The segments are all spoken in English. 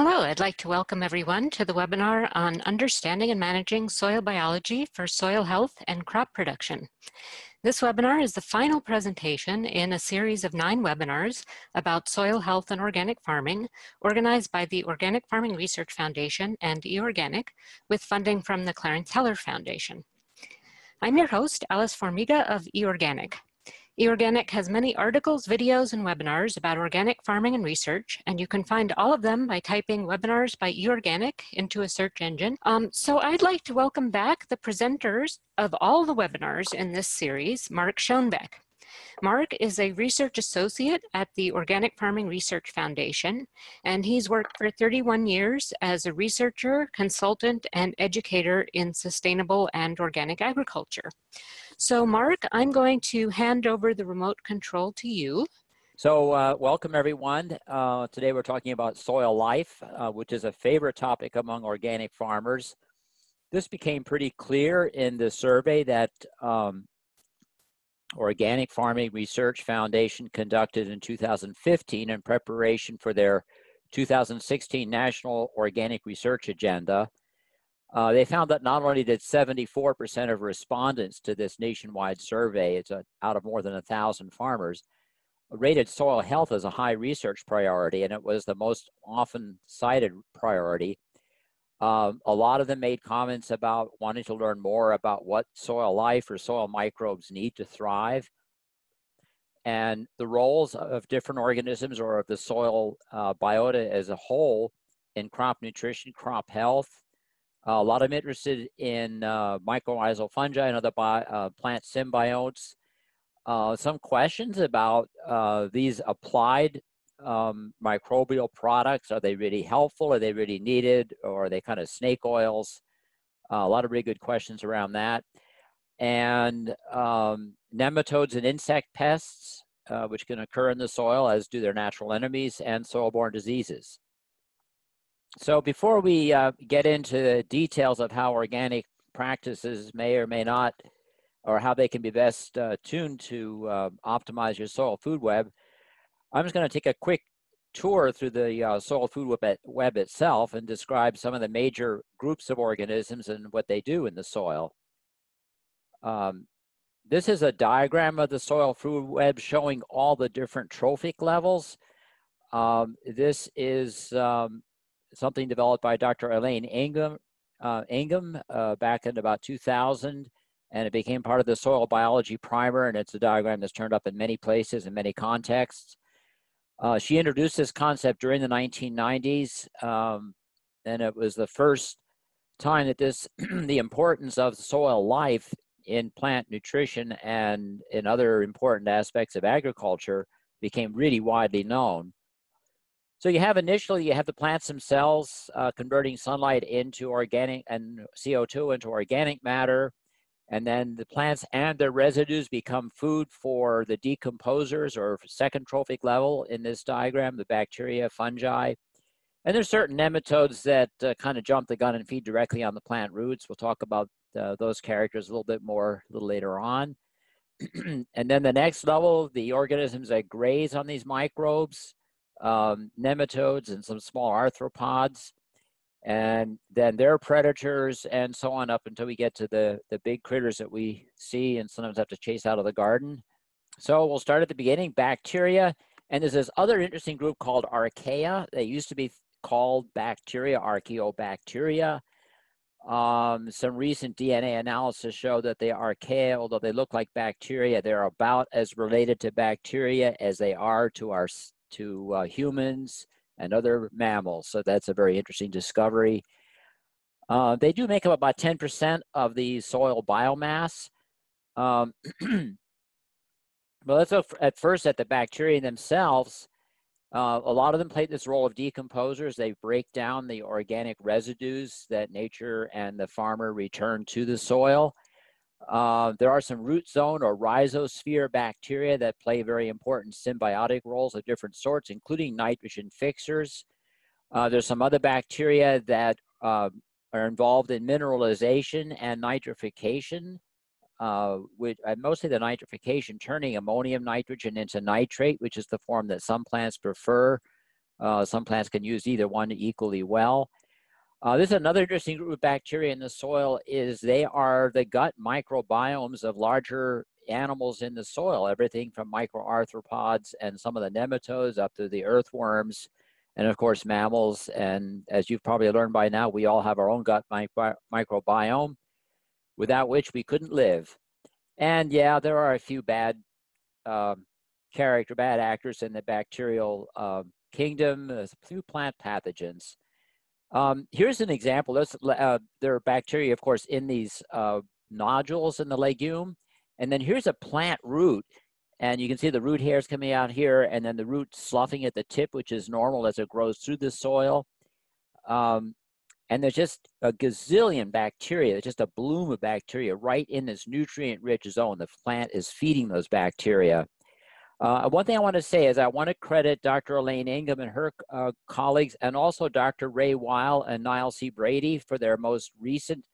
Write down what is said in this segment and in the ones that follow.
Hello, I'd like to welcome everyone to the webinar on Understanding and Managing Soil Biology for Soil Health and Crop Production. This webinar is the final presentation in a series of nine webinars about soil health and organic farming, organized by the Organic Farming Research Foundation and eOrganic, with funding from the Clarence Heller Foundation. I'm your host, Alice Formiga of eOrganic. eOrganic has many articles, videos, and webinars about organic farming and research, and you can find all of them by typing webinars by eOrganic into a search engine. Um, so I'd like to welcome back the presenters of all the webinars in this series, Mark Schonbeck. Mark is a research associate at the Organic Farming Research Foundation, and he's worked for 31 years as a researcher, consultant, and educator in sustainable and organic agriculture. So Mark, I'm going to hand over the remote control to you. So uh, welcome everyone. Uh, today we're talking about soil life, uh, which is a favorite topic among organic farmers. This became pretty clear in the survey that um, Organic Farming Research Foundation conducted in 2015 in preparation for their 2016 National Organic Research Agenda. Uh, they found that not only did 74% of respondents to this nationwide survey, it's a, out of more than a thousand farmers, rated soil health as a high research priority, and it was the most often cited priority. Um, a lot of them made comments about wanting to learn more about what soil life or soil microbes need to thrive and the roles of different organisms or of the soil uh, biota as a whole in crop nutrition, crop health. Uh, a lot of interested in uh, mycorrhizal fungi and other uh, plant symbionts. Uh, some questions about uh, these applied um, microbial products? Are they really helpful? Are they really needed? Or are they kind of snake oils? Uh, a lot of really good questions around that. And um, nematodes and insect pests, which can occur in the soil, as do their natural enemies, and soil-borne diseases. So before we uh, get into the details of how organic practices may or may not, or how they can be best uh, tuned to uh, optimize your soil food web, I'm just going to take a quick tour through the uh, soil food web, web itself and describe some of the major groups of organisms and what they do in the soil. Um, this is a diagram of the soil food web showing all the different trophic levels. Um, this is um, something developed by Dr. Elaine Ingham, uh, Ingham uh, back in about 2000 and it became part of the soil biology primer and it's a diagram that's turned up in many places in many contexts. Uh, she introduced this concept during the 1990s, um, and it was the first time that this, the importance of soil life in plant nutrition and in other important aspects of agriculture became really widely known. So you have initially, you have the plants themselves uh, converting sunlight into organic and CO2 into organic matter. And then the plants and their residues become food for the decomposers or second trophic level in this diagram, the bacteria, fungi. And there's certain nematodes that uh, kind of jump the gun and feed directly on the plant roots. We'll talk about uh, those characters a little bit more a little later on. and then the next level, the organisms that graze on these microbes, um, nematodes and some small arthropods and then their predators and so on up until we get to the, the big critters that we see and sometimes have to chase out of the garden. So we'll start at the beginning, bacteria. And there's this other interesting group called archaea. They used to be called bacteria, archaeobacteria. Um, some recent DNA analysis show that they are archaea, although they look like bacteria, they're about as related to bacteria as they are to our to uh, humans and other mammals. So that's a very interesting discovery. Uh, they do make up about 10% of the soil biomass. Um, but let's look at first at the bacteria themselves. Uh, a lot of them play this role of decomposers. They break down the organic residues that nature and the farmer return to the soil. Uh, there are some root zone or rhizosphere bacteria that play very important symbiotic roles of different sorts, including nitrogen fixers. Uh, there's some other bacteria that uh, are involved in mineralization and nitrification, uh, with uh, mostly the nitrification turning ammonium nitrogen into nitrate, which is the form that some plants prefer. Uh, some plants can use either one equally well. Uh, this is another interesting group of bacteria in the soil is they are the gut microbiomes of larger animals in the soil, everything from microarthropods and some of the nematodes up to the earthworms, and of course mammals. And as you've probably learned by now, we all have our own gut micro microbiome, without which we couldn't live. And yeah, there are a few bad um, character, bad actors in the bacterial uh, kingdom, a few plant pathogens. Um, here's an example. There's, uh, there are bacteria, of course, in these uh, nodules in the legume. And then here's a plant root. And you can see the root hairs coming out here, and then the root sloughing at the tip, which is normal as it grows through the soil. Um, and there's just a gazillion bacteria, just a bloom of bacteria right in this nutrient rich zone. The plant is feeding those bacteria. Uh, one thing I want to say is I want to credit Dr. Elaine Ingham and her uh, colleagues, and also Dr. Ray Weil and Nyle C. Brady for their most recent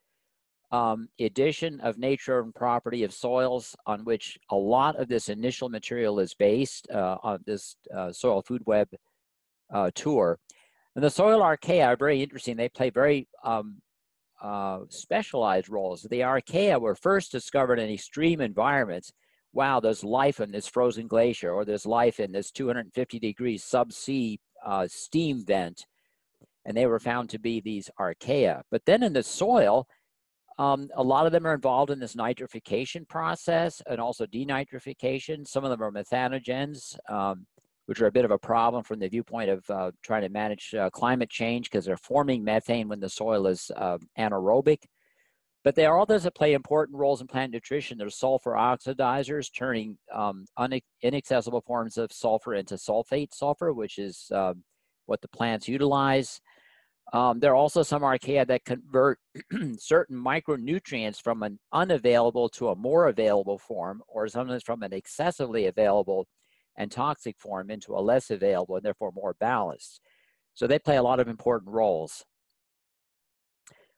um, edition of Nature and Property of Soils, on which a lot of this initial material is based uh, on this uh, Soil Food Web uh, tour. And the soil archaea are very interesting. They play very um, uh, specialized roles. The archaea were first discovered in extreme environments wow, there's life in this frozen glacier, or there's life in this 250 degrees subsea uh, steam vent. And they were found to be these archaea. But then in the soil, um, a lot of them are involved in this nitrification process and also denitrification. Some of them are methanogens, um, which are a bit of a problem from the viewpoint of uh, trying to manage uh, climate change because they're forming methane when the soil is uh, anaerobic. But they are all those that play important roles in plant nutrition. There's sulfur oxidizers, turning um, inaccessible forms of sulfur into sulfate sulfur, which is uh, what the plants utilize. Um, there are also some archaea that convert certain micronutrients from an unavailable to a more available form, or sometimes from an excessively available and toxic form into a less available and therefore more balanced. So they play a lot of important roles.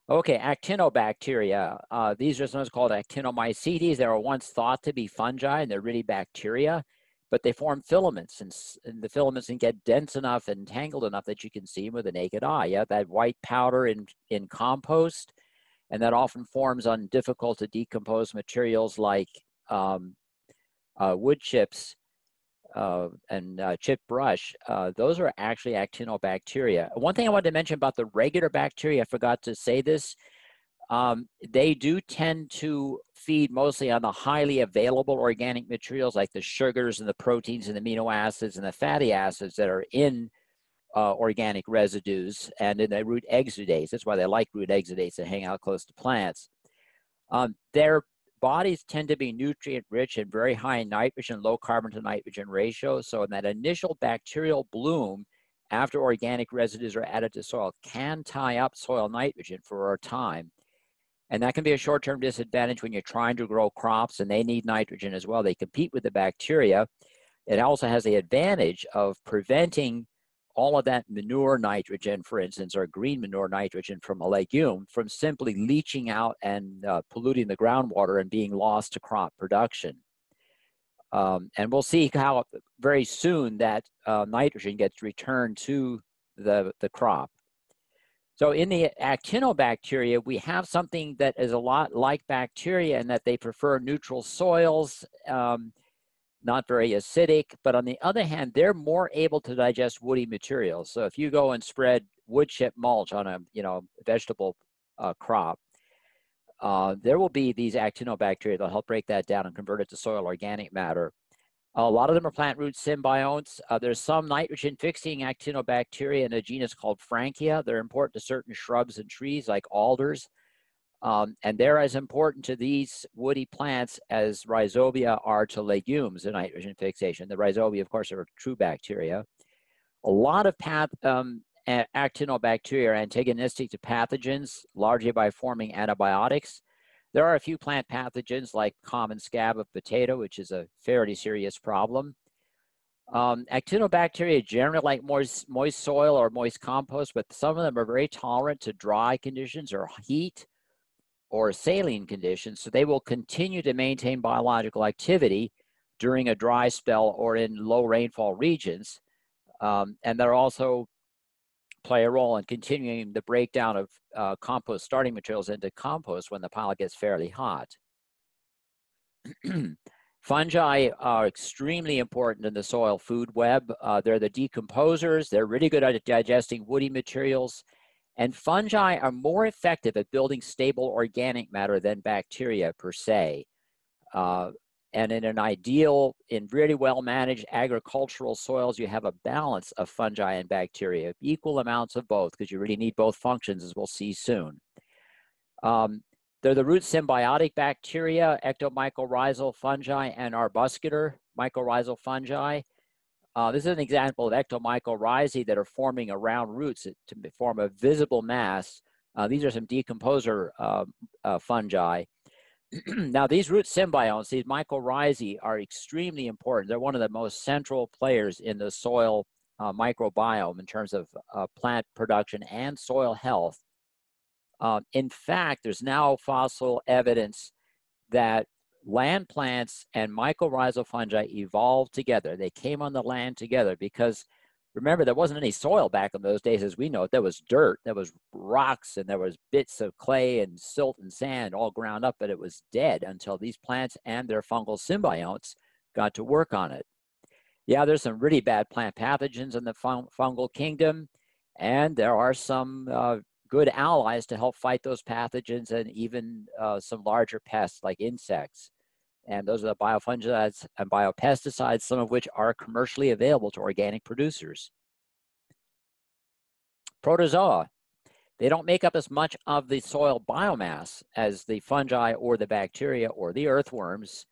Okay, actinobacteria. Uh, these are sometimes called actinomycetes. They were once thought to be fungi, and they're really bacteria, but they form filaments, and, and, the filaments can get dense enough and tangled enough that you can see them with the naked eye. Yeah, that white powder in, in compost, and that often forms on difficult to decompose materials like um, uh, wood chips uh, and uh, chip brush, uh, those are actually actinobacteria. One thing I wanted to mention about the regular bacteria, I forgot to say this, um, they do tend to feed mostly on the highly available organic materials like the sugars and the proteins and the amino acids and the fatty acids that are in uh, organic residues and in the root exudates. That's why they like root exudates to hang out close to plants. Um, they're bodies tend to be nutrient rich and very high in nitrogen, low carbon to nitrogen ratio. So in that initial bacterial bloom, after organic residues are added to soil, can tie up soil nitrogen for a time. And that can be a short-term disadvantage when you're trying to grow crops and they need nitrogen as well. They compete with the bacteria. It also has the advantage of preventing all of that manure nitrogen, for instance, or green manure nitrogen from a legume from simply leaching out and uh, polluting the groundwater and being lost to crop production. Um, and we'll see how very soon that uh, nitrogen gets returned to the, the crop. So in the actinobacteria, we have something that is a lot like bacteria in that they prefer neutral soils. Um, not very acidic, but on the other hand, they're more able to digest woody materials. So if you go and spread wood chip mulch on a you know vegetable uh, crop, uh, there will be these actinobacteria that'll help break that down and convert it to soil organic matter. A lot of them are plant root symbionts. Uh, there's some nitrogen fixing actinobacteria in a genus called Frankia. They're important to certain shrubs and trees like alders. Um, and they're as important to these woody plants as rhizobia are to legumes in nitrogen fixation. The rhizobia, of course, are true bacteria. A lot of path, um, actinobacteria are antagonistic to pathogens, largely by forming antibiotics. There are a few plant pathogens like common scab of potato, which is a fairly serious problem. Um, actinobacteria generally like moist, moist soil or moist compost, but some of them are very tolerant to dry conditions or heat or saline conditions, so they will continue to maintain biological activity during a dry spell or in low rainfall regions. Um, and they're also play a role in continuing the breakdown of uh, compost starting materials into compost when the pile gets fairly hot. Fungi are extremely important in the soil food web. Uh, they're the decomposers. They're really good at digesting woody materials. And fungi are more effective at building stable organic matter than bacteria per se. Uh, and in an ideal, in really well managed agricultural soils, you have a balance of fungi and bacteria, equal amounts of both, because you really need both functions, as we'll see soon. Um, they're the root symbiotic bacteria, ectomycorrhizal fungi, and arbuscular mycorrhizal fungi. Uh, this is an example of ectomycorrhizae that are forming around roots to form a visible mass. Uh, these are some decomposer uh, uh fungi. now, these root symbionts, these mycorrhizae, are extremely important. They're one of the most central players in the soil uh, microbiome in terms of uh, plant production and soil health. Uh, in fact, there's now fossil evidence that land plants and mycorrhizal fungi evolved together. They came on the land together because remember there wasn't any soil back in those days as we know it. There was dirt there was rocks and there was bits of clay and silt and sand all ground up but it was dead until these plants and their fungal symbionts got to work on it. Yeah there's some really bad plant pathogens in the fung fungal kingdom and there are some uh, good allies to help fight those pathogens and even uh, some larger pests like insects and those are the biofungicides and biopesticides, some of which are commercially available to organic producers. Protozoa, they don't make up as much of the soil biomass as the fungi or the bacteria or the earthworms.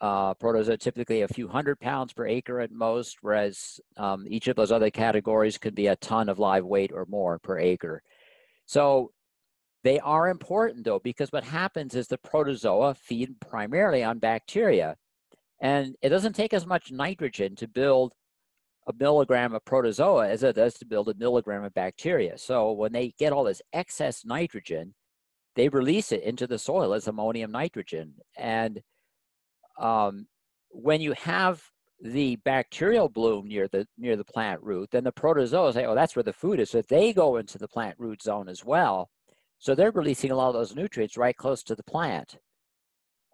Uh, protozoa typically a few hundred pounds per acre at most, whereas um, each of those other categories could be a ton of live weight or more per acre. So they are important though, because what happens is the protozoa feed primarily on bacteria. And it doesn't take as much nitrogen to build a milligram of protozoa as it does to build a milligram of bacteria. So when they get all this excess nitrogen, they release it into the soil as ammonium nitrogen. And um, when you have the bacterial bloom near the near the plant root, then the protozoa say, "Oh, that's where the food is." So they go into the plant root zone as well, so they're releasing a lot of those nutrients right close to the plant.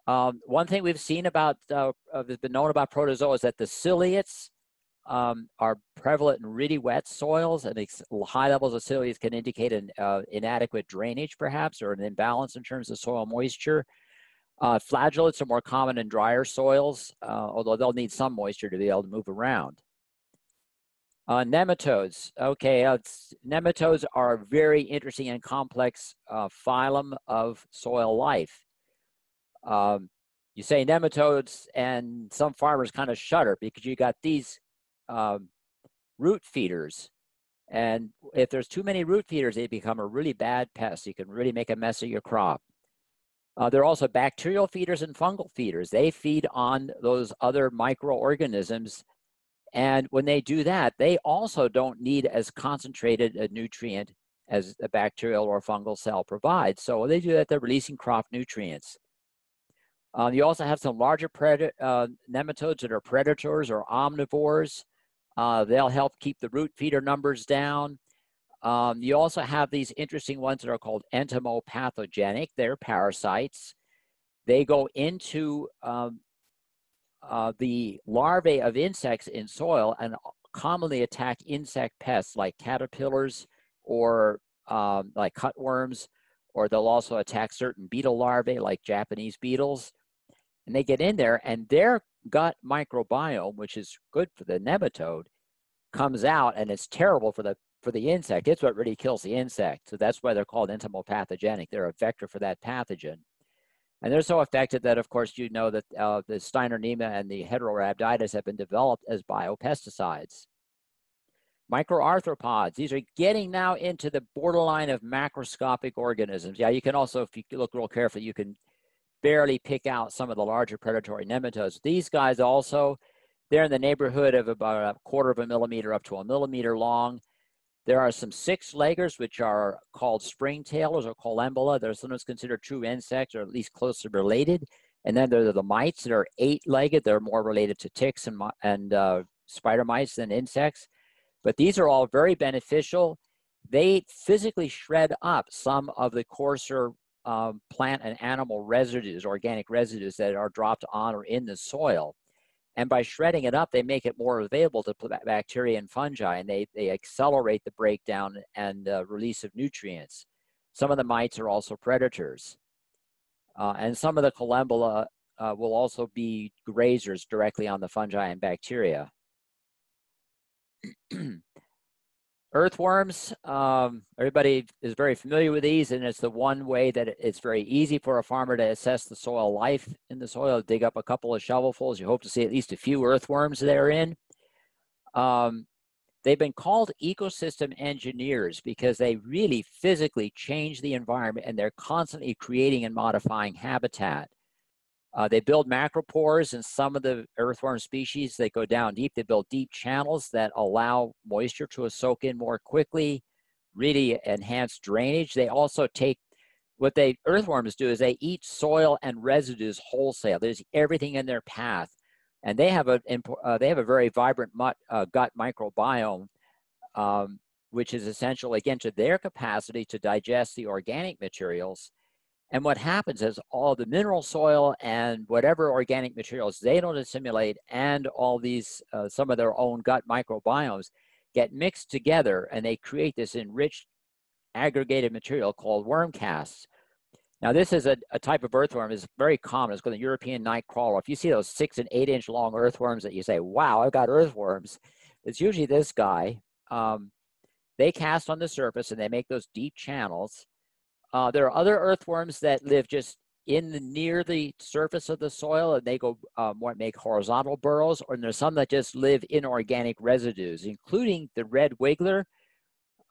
Um, one thing we've seen about, uh, has been known about protozoa is that the ciliates um, are prevalent in really wet soils, and high levels of ciliates can indicate an uh, inadequate drainage, perhaps, or an imbalance in terms of soil moisture. Uh, flagellates are more common in drier soils, uh, although they'll need some moisture to be able to move around. Uh, nematodes. Okay, uh, nematodes are a very interesting and complex uh, phylum of soil life. Um, you say nematodes, and some farmers kind of shudder because you got these um, root feeders. And if there's too many root feeders, they become a really bad pest. You can really make a mess of your crop. Uh, there are also bacterial feeders and fungal feeders. They feed on those other microorganisms and when they do that, they also don't need as concentrated a nutrient as a bacterial or fungal cell provides. So they do that, they're releasing crop nutrients. Um, you also have some larger uh, nematodes that are predators or omnivores. Uh, they'll help keep the root feeder numbers down. Um, you also have these interesting ones that are called entomopathogenic. They're parasites. They go into um, uh, the larvae of insects in soil and commonly attack insect pests like caterpillars or um, like cutworms, or they'll also attack certain beetle larvae like Japanese beetles. And they get in there and their gut microbiome, which is good for the nematode, comes out and it's terrible for the for the insect. It's what really kills the insect. So that's why they're called entomopathogenic. They're a vector for that pathogen. And they're so effective that, of course, you know that uh, the Steinernema and the heterorhabditis have been developed as biopesticides. Microarthropods, these are getting now into the borderline of macroscopic organisms. Yeah, you can also, if you look real carefully, you can barely pick out some of the larger predatory nematodes. These guys also, they're in the neighborhood of about a quarter of a millimeter up to a millimeter long. There are some six-leggers, which are called springtailers or collembola. They're sometimes considered true insects or at least closely related. And then there are the mites that are eight-legged. They're more related to ticks and, and uh, spider mites than insects. But these are all very beneficial. They physically shred up some of the coarser um, plant and animal residues, organic residues that are dropped on or in the soil. And by shredding it up, they make it more available to bacteria and fungi, and they, they accelerate the breakdown and uh, release of nutrients. Some of the mites are also predators. Uh, and some of the collembola uh, will also be grazers directly on the fungi and bacteria. Earthworms, um, everybody is very familiar with these, and it's the one way that it's very easy for a farmer to assess the soil life in the soil. Dig up a couple of shovelfuls, you hope to see at least a few earthworms therein. Um, they've been called ecosystem engineers because they really physically change the environment and they're constantly creating and modifying habitat. Uh, they build macropores in some of the earthworm species. They go down deep. They build deep channels that allow moisture to soak in more quickly, really enhance drainage. They also take what they earthworms do is they eat soil and residues wholesale. There's everything in their path, and they have a uh, they have a very vibrant mut, uh, gut microbiome, um, which is essential again to their capacity to digest the organic materials and what happens is all the mineral soil and whatever organic materials they don't assimilate and all these, uh, some of their own gut microbiomes get mixed together and they create this enriched aggregated material called worm casts. Now this is a, a type of earthworm is very common. It's called the European night crawler. If you see those six and eight inch long earthworms that you say, wow, I've got earthworms, it's usually this guy. Um, they cast on the surface and they make those deep channels uh, there are other earthworms that live just in the near the surface of the soil and they go um, make horizontal burrows or there's some that just live in organic residues including the red wiggler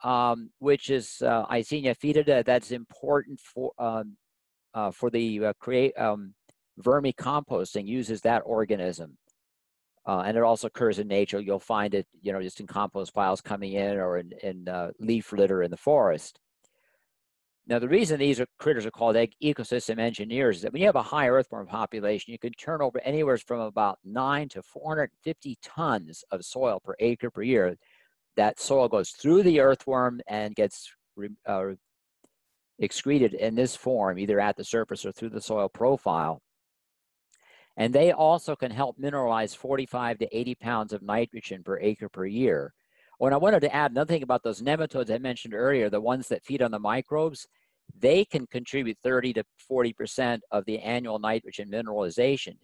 um, which is uh, Eisenia foetida that's important for um, uh, for the uh, create um, vermicomposting uses that organism. Uh, and it also occurs in nature. You'll find it you know just in compost piles coming in or in, in uh, leaf litter in the forest now, the reason these are, critters are called ecosystem engineers is that when you have a high earthworm population, you can turn over anywhere from about 9 to 450 tons of soil per acre per year. That soil goes through the earthworm and gets uh, excreted in this form, either at the surface or through the soil profile. And they also can help mineralize 45 to 80 pounds of nitrogen per acre per year. Oh, and I wanted to add another thing about those nematodes I mentioned earlier, the ones that feed on the microbes, they can contribute 30 to 40% of the annual nitrogen mineralization.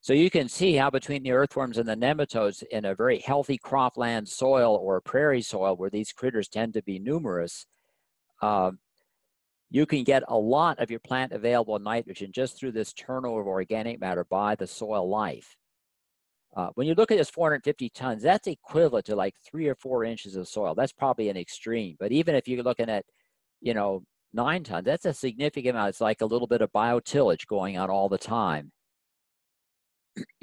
So you can see how between the earthworms and the nematodes in a very healthy cropland soil or prairie soil where these critters tend to be numerous, uh, you can get a lot of your plant available nitrogen just through this turnover of organic matter by the soil life. Uh, when you look at this 450 tons, that's equivalent to like three or four inches of soil. That's probably an extreme. But even if you're looking at, you know, nine tons, that's a significant amount. It's like a little bit of biotillage going on all the time.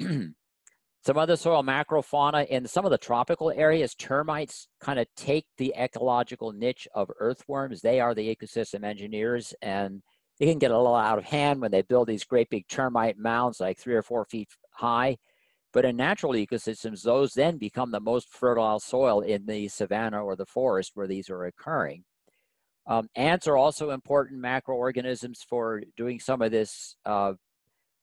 some other soil macrofauna in some of the tropical areas, termites kind of take the ecological niche of earthworms. They are the ecosystem engineers and it can get a little out of hand when they build these great big termite mounds like three or four feet high but in natural ecosystems, those then become the most fertile soil in the savanna or the forest where these are occurring. Um, ants are also important macroorganisms for doing some of this uh,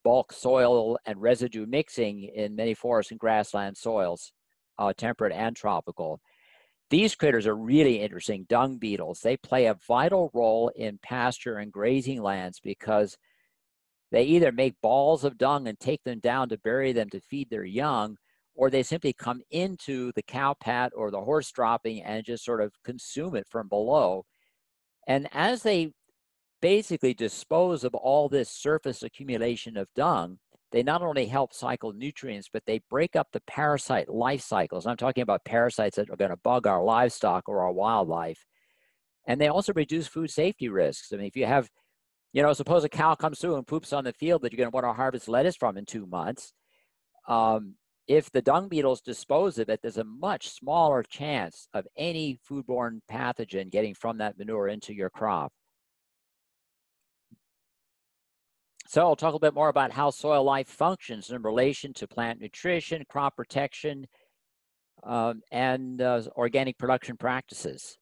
bulk soil and residue mixing in many forest and grassland soils, uh, temperate and tropical. These critters are really interesting, dung beetles. They play a vital role in pasture and grazing lands because they either make balls of dung and take them down to bury them to feed their young, or they simply come into the cow pat or the horse dropping and just sort of consume it from below. And as they basically dispose of all this surface accumulation of dung, they not only help cycle nutrients, but they break up the parasite life cycles. I'm talking about parasites that are going to bug our livestock or our wildlife. And they also reduce food safety risks. I mean, if you have you know, suppose a cow comes through and poops on the field that you're going to want to harvest lettuce from in two months. Um, if the dung beetles dispose of it, there's a much smaller chance of any foodborne pathogen getting from that manure into your crop. So I'll talk a bit more about how soil life functions in relation to plant nutrition, crop protection, um, and uh, organic production practices.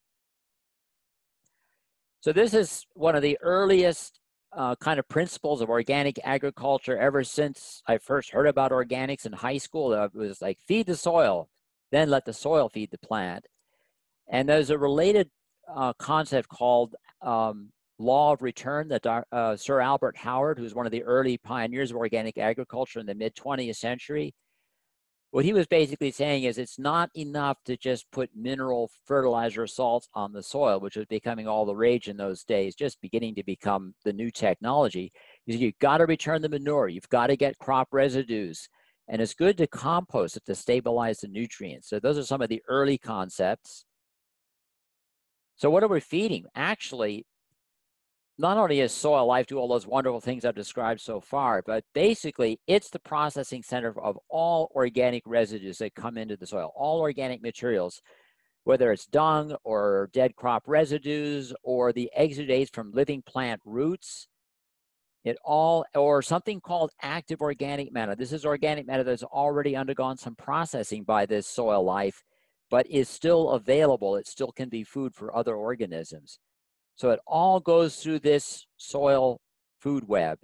So this is one of the earliest uh, kind of principles of organic agriculture ever since I first heard about organics in high school. It was like feed the soil, then let the soil feed the plant. And there's a related uh, concept called um, law of return that uh, Sir Albert Howard, who's one of the early pioneers of organic agriculture in the mid 20th century, what he was basically saying is it's not enough to just put mineral fertilizer salts on the soil, which was becoming all the rage in those days, just beginning to become the new technology. You've got to return the manure, you've got to get crop residues, and it's good to compost it to stabilize the nutrients. So those are some of the early concepts. So what are we feeding? Actually, not only is soil life do all those wonderful things I've described so far, but basically it's the processing center of all organic residues that come into the soil, all organic materials, whether it's dung or dead crop residues or the exudates from living plant roots, it all, or something called active organic matter. This is organic matter that's already undergone some processing by this soil life, but is still available. It still can be food for other organisms. So it all goes through this soil food web.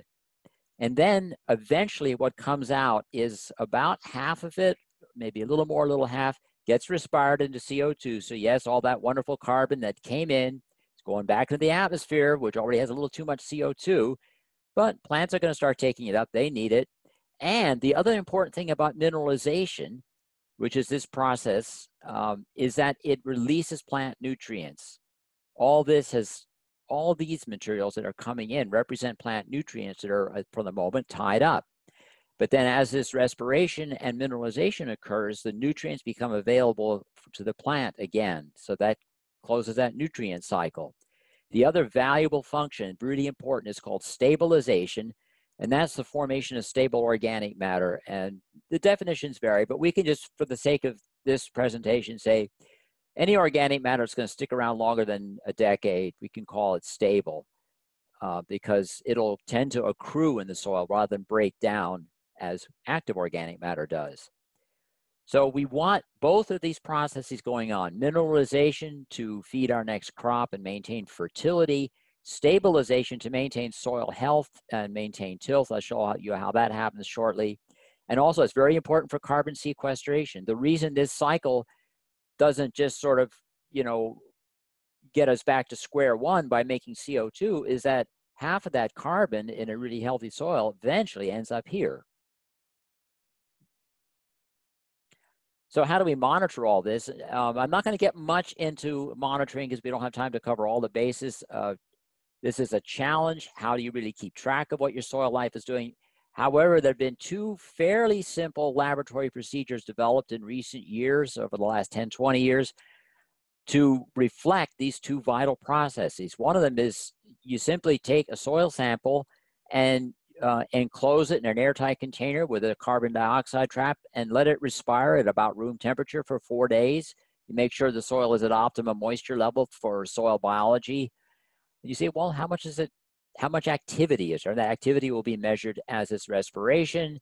And then eventually what comes out is about half of it, maybe a little more, a little half, gets respired into CO2. So yes, all that wonderful carbon that came in is going back into the atmosphere, which already has a little too much CO2. But plants are going to start taking it up. They need it. And the other important thing about mineralization, which is this process, um, is that it releases plant nutrients all this has all these materials that are coming in represent plant nutrients that are uh, for the moment tied up. But then as this respiration and mineralization occurs the nutrients become available to the plant again. So that closes that nutrient cycle. The other valuable function really important is called stabilization and that's the formation of stable organic matter. And the definitions vary but we can just for the sake of this presentation say any organic matter that's going to stick around longer than a decade, we can call it stable uh, because it'll tend to accrue in the soil rather than break down as active organic matter does. So we want both of these processes going on, mineralization to feed our next crop and maintain fertility, stabilization to maintain soil health and maintain tilth. I'll show you how that happens shortly. And also it's very important for carbon sequestration. The reason this cycle doesn't just sort of, you know, get us back to square one by making CO2 is that half of that carbon in a really healthy soil eventually ends up here. So how do we monitor all this? Um, I'm not going to get much into monitoring because we don't have time to cover all the bases. Uh, this is a challenge. How do you really keep track of what your soil life is doing? However, there have been two fairly simple laboratory procedures developed in recent years, over the last 10, 20 years, to reflect these two vital processes. One of them is you simply take a soil sample and uh, enclose it in an airtight container with a carbon dioxide trap and let it respire at about room temperature for four days. You make sure the soil is at optimum moisture level for soil biology. You say, well, how much is it how much activity is there? That activity will be measured as its respiration.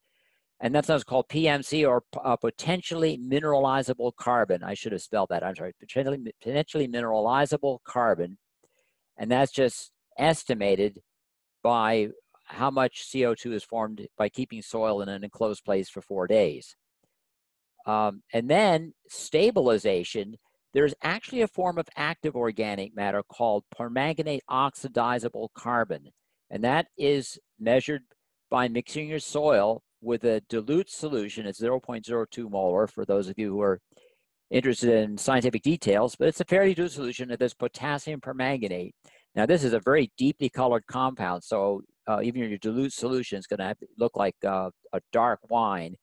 And that's what's called PMC or uh, potentially mineralizable carbon. I should have spelled that. I'm sorry, potentially, potentially mineralizable carbon. And that's just estimated by how much CO2 is formed by keeping soil in an enclosed place for four days. Um, and then stabilization there's actually a form of active organic matter called permanganate oxidizable carbon, and that is measured by mixing your soil with a dilute solution. It's 0.02 molar for those of you who are interested in scientific details, but it's a fairly dilute solution of this potassium permanganate. Now, this is a very deeply colored compound, so uh, even your dilute solution is going to look like uh, a dark wine.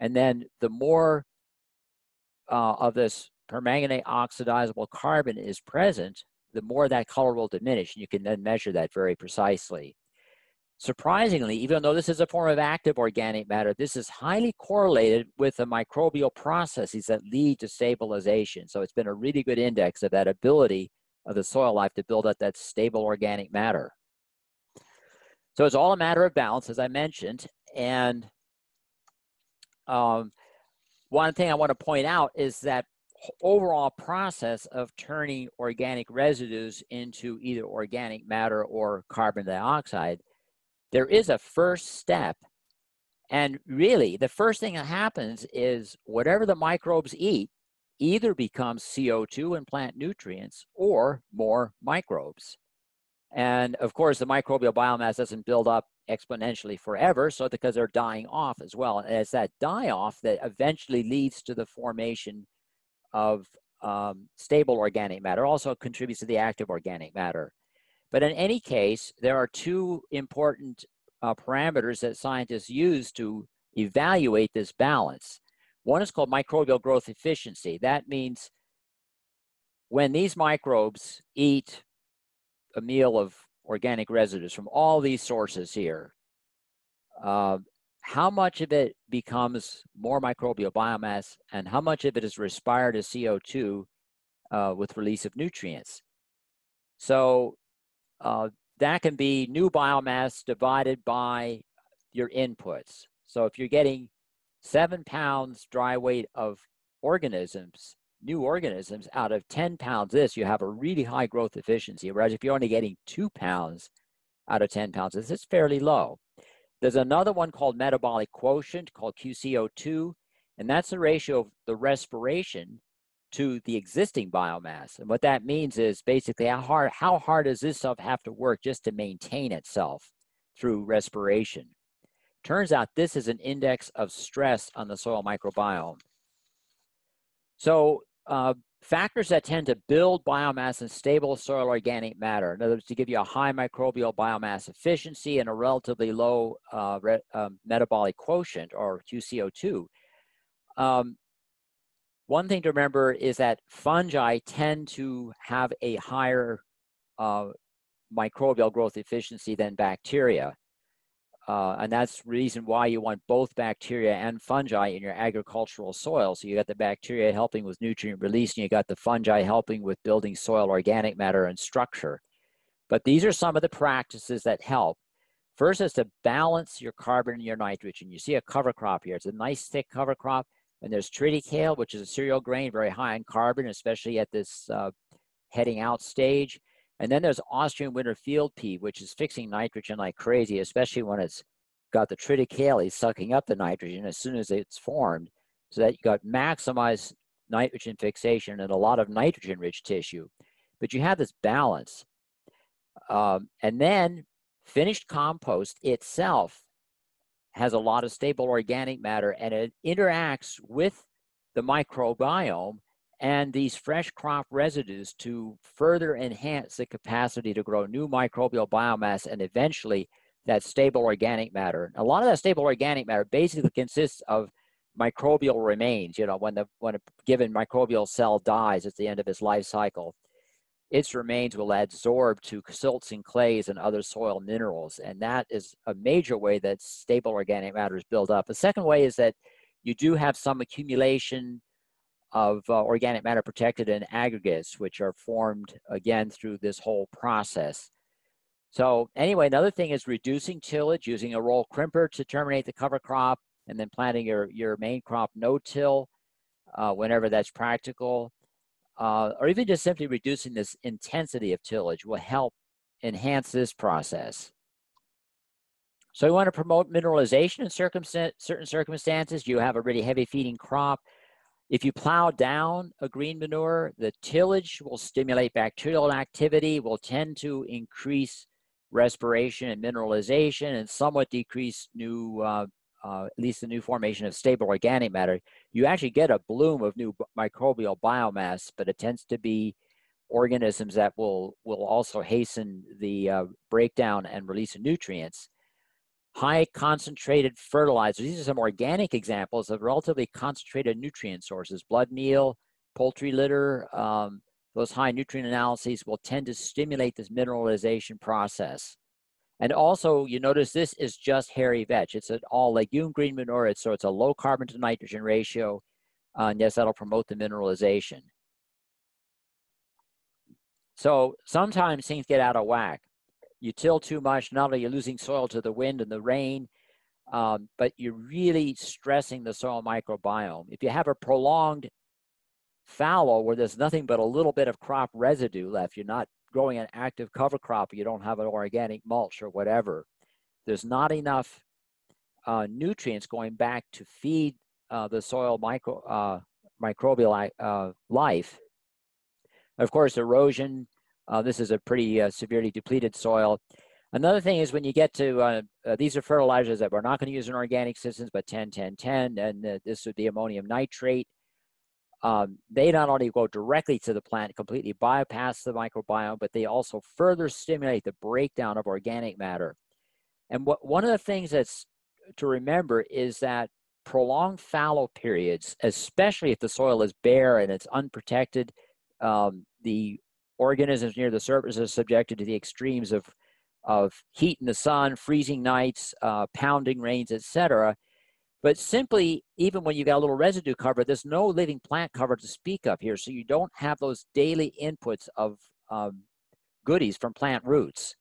And then the more uh, of this permanganate oxidizable carbon is present, the more that color will diminish. And you can then measure that very precisely. Surprisingly, even though this is a form of active organic matter, this is highly correlated with the microbial processes that lead to stabilization. So it's been a really good index of that ability of the soil life to build up that stable organic matter. So it's all a matter of balance, as I mentioned. And um, one thing I want to point out is that overall process of turning organic residues into either organic matter or carbon dioxide, there is a first step. And really, the first thing that happens is whatever the microbes eat either becomes CO2 and plant nutrients or more microbes. And of course, the microbial biomass doesn't build up exponentially forever, so because they're dying off as well. And it's that die off that eventually leads to the formation of um, stable organic matter, also contributes to the active organic matter. But in any case, there are two important uh, parameters that scientists use to evaluate this balance. One is called microbial growth efficiency. That means when these microbes eat a meal of organic residues from all these sources here, uh, how much of it becomes more microbial biomass and how much of it is respired as CO2 uh, with release of nutrients. So uh, that can be new biomass divided by your inputs. So if you're getting seven pounds dry weight of organisms, new organisms out of 10 pounds this, you have a really high growth efficiency. Whereas if you're only getting two pounds out of 10 pounds, this, it's fairly low. There's another one called metabolic quotient called QCO2, and that's the ratio of the respiration to the existing biomass. And what that means is basically how hard, how hard does this stuff have to work just to maintain itself through respiration? Turns out this is an index of stress on the soil microbiome. So uh, factors that tend to build biomass and stable soil organic matter, in other words, to give you a high microbial biomass efficiency and a relatively low uh, re, um, metabolic quotient or QCO2. Um, one thing to remember is that fungi tend to have a higher uh, microbial growth efficiency than bacteria. Uh, and that's the reason why you want both bacteria and fungi in your agricultural soil. So you got the bacteria helping with nutrient release, and you got the fungi helping with building soil organic matter and structure. But these are some of the practices that help. First is to balance your carbon and your nitrogen. You see a cover crop here. It's a nice thick cover crop. And there's triticale, which is a cereal grain, very high in carbon, especially at this uh, heading out stage. And then there's Austrian winter field pea, which is fixing nitrogen like crazy, especially when it's got the triticale sucking up the nitrogen as soon as it's formed, so that you got maximized nitrogen fixation and a lot of nitrogen-rich tissue. But you have this balance. Um, and then finished compost itself has a lot of stable organic matter and it interacts with the microbiome and these fresh crop residues to further enhance the capacity to grow new microbial biomass and eventually that stable organic matter. A lot of that stable organic matter basically consists of microbial remains. You know, when the when a given microbial cell dies at the end of its life cycle, its remains will adsorb to silts and clays and other soil minerals, and that is a major way that stable organic matter is built up. The second way is that you do have some accumulation of uh, organic matter protected in aggregates, which are formed again through this whole process. So anyway, another thing is reducing tillage, using a roll crimper to terminate the cover crop, and then planting your, your main crop no-till uh, whenever that's practical. Uh, or even just simply reducing this intensity of tillage will help enhance this process. So we want to promote mineralization in certain circumstances. You have a really heavy feeding crop. If you plow down a green manure, the tillage will stimulate bacterial activity, will tend to increase respiration and mineralization, and somewhat decrease new, uh, uh, at least the new formation of stable organic matter. You actually get a bloom of new microbial biomass, but it tends to be organisms that will, will also hasten the uh, breakdown and release of nutrients high concentrated fertilizers. These are some organic examples of relatively concentrated nutrient sources. Blood meal, poultry litter, um, those high nutrient analyses will tend to stimulate this mineralization process. And also, you notice this is just hairy vetch. It's an all legume green manure, it's, so it's a low carbon to nitrogen ratio. Uh, and yes, that'll promote the mineralization. So sometimes things get out of whack you till too much, not only you're losing soil to the wind and the rain, um, but you're really stressing the soil microbiome. If you have a prolonged fallow where there's nothing but a little bit of crop residue left, you're not growing an active cover crop, you don't have an organic mulch or whatever, there's not enough uh, nutrients going back to feed uh, the soil micro, uh, microbial uh, life. Of course, erosion, uh, this is a pretty uh, severely depleted soil. Another thing is when you get to, uh, uh, these are fertilizers that we're not going to use in organic systems, but 10, 10, 10, and uh, this would be ammonium nitrate. Um, they not only go directly to the plant, completely bypass the microbiome, but they also further stimulate the breakdown of organic matter. And what one of the things that's to remember is that prolonged fallow periods, especially if the soil is bare and it's unprotected, um, the organisms near the surface are subjected to the extremes of of heat in the sun, freezing nights, uh, pounding rains, etc. But simply, even when you've got a little residue cover, there's no living plant cover to speak of here. So you don't have those daily inputs of um, goodies from plant roots.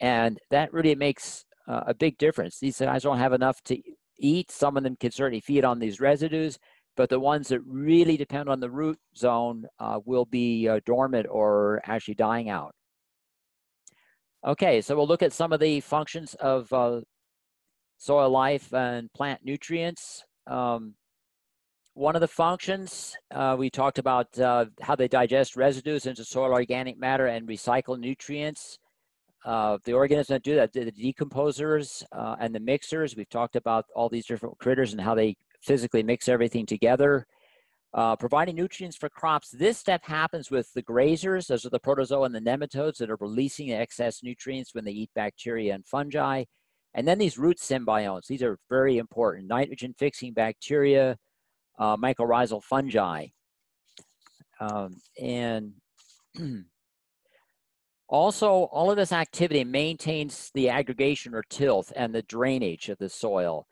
And that really makes uh, a big difference. These guys don't have enough to eat. Some of them can certainly feed on these residues, but the ones that really depend on the root zone uh, will be uh, dormant or actually dying out. Okay, so we'll look at some of the functions of uh, soil life and plant nutrients. Um, one of the functions, uh, we talked about uh, how they digest residues into soil organic matter and recycle nutrients. Uh, the organisms that do that, the decomposers uh, and the mixers, we've talked about all these different critters and how they physically mix everything together. Uh, providing nutrients for crops. This step happens with the grazers. Those are the protozoa and the nematodes that are releasing excess nutrients when they eat bacteria and fungi. And then these root symbionts. These are very important. Nitrogen fixing bacteria, uh, mycorrhizal fungi. Um, and also, all of this activity maintains the aggregation or tilth and the drainage of the soil.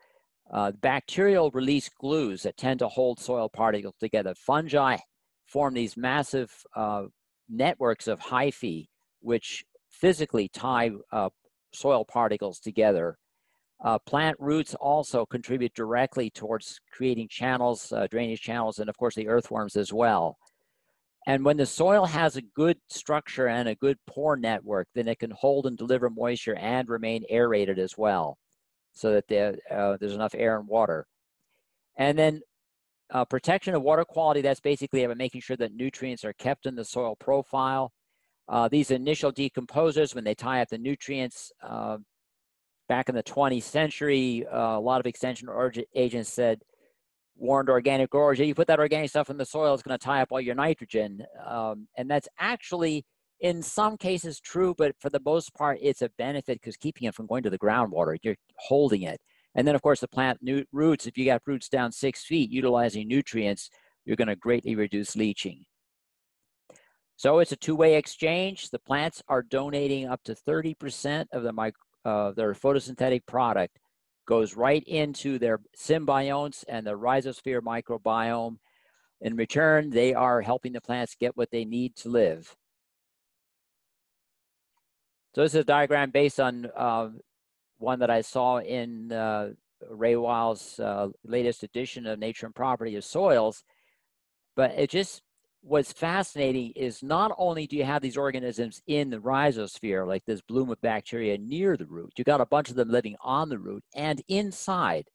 Uh, bacterial release glues that tend to hold soil particles together. Fungi form these massive uh, networks of hyphae, which physically tie uh, soil particles together. Uh, plant roots also contribute directly towards creating channels, uh, drainage channels, and of course the earthworms as well. And when the soil has a good structure and a good pore network, then it can hold and deliver moisture and remain aerated as well so that uh, there's enough air and water. And then uh, protection of water quality, that's basically about making sure that nutrients are kept in the soil profile. Uh, these initial decomposers, when they tie up the nutrients, uh, back in the 20th century, uh, a lot of extension agents said, warned organic growers, yeah, you put that organic stuff in the soil, it's going to tie up all your nitrogen. Um, and that's actually in some cases true, but for the most part, it's a benefit because keeping it from going to the groundwater, you're holding it. And then, of course, the plant new roots, if you got roots down six feet utilizing nutrients, you're going to greatly reduce leaching. So it's a two-way exchange. The plants are donating up to 30% of the, uh, their photosynthetic product goes right into their symbionts and the rhizosphere microbiome. In return, they are helping the plants get what they need to live. So this is a diagram based on uh, one that I saw in uh, Ray Weil's uh, latest edition of Nature and Property of Soils. But it just, what's fascinating is not only do you have these organisms in the rhizosphere, like this bloom of bacteria near the root, you got a bunch of them living on the root and inside.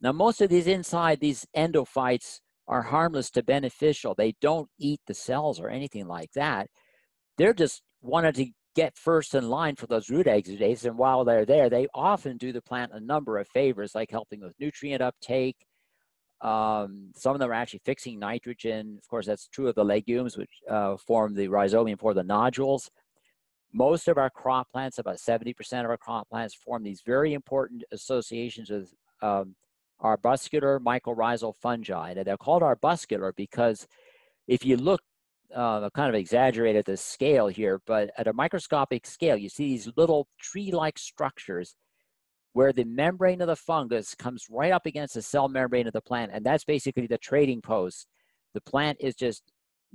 Now, most of these inside, these endophytes are harmless to beneficial. They don't eat the cells or anything like that. They're just wanted to get first in line for those root exudates. And while they're there, they often do the plant a number of favors, like helping with nutrient uptake. Um, some of them are actually fixing nitrogen. Of course, that's true of the legumes, which uh, form the rhizobium for the nodules. Most of our crop plants, about 70% of our crop plants, form these very important associations with um, arbuscular mycorrhizal fungi. And they're called arbuscular because if you look uh, kind of exaggerated the scale here, but at a microscopic scale, you see these little tree-like structures where the membrane of the fungus comes right up against the cell membrane of the plant, and that's basically the trading post. The plant is just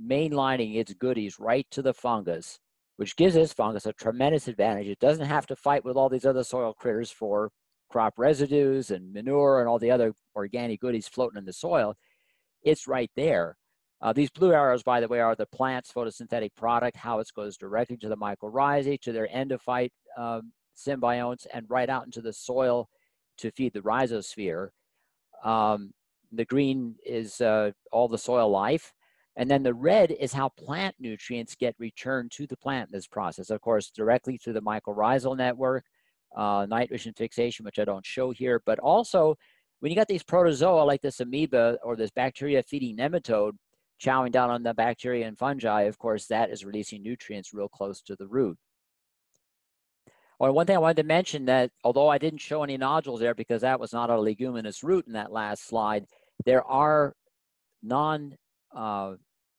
mainlining its goodies right to the fungus, which gives this fungus a tremendous advantage. It doesn't have to fight with all these other soil critters for crop residues and manure and all the other organic goodies floating in the soil, it's right there. Uh, these blue arrows, by the way, are the plant's photosynthetic product, how it goes directly to the mycorrhizae, to their endophyte um, symbionts, and right out into the soil to feed the rhizosphere. Um, the green is uh, all the soil life. And then the red is how plant nutrients get returned to the plant in this process. Of course, directly through the mycorrhizal network, uh, nitrogen fixation, which I don't show here, but also when you got these protozoa like this amoeba or this bacteria feeding nematode chowing down on the bacteria and fungi, of course, that is releasing nutrients real close to the root. Well, one thing I wanted to mention that although I didn't show any nodules there because that was not a leguminous root in that last slide, there are non uh,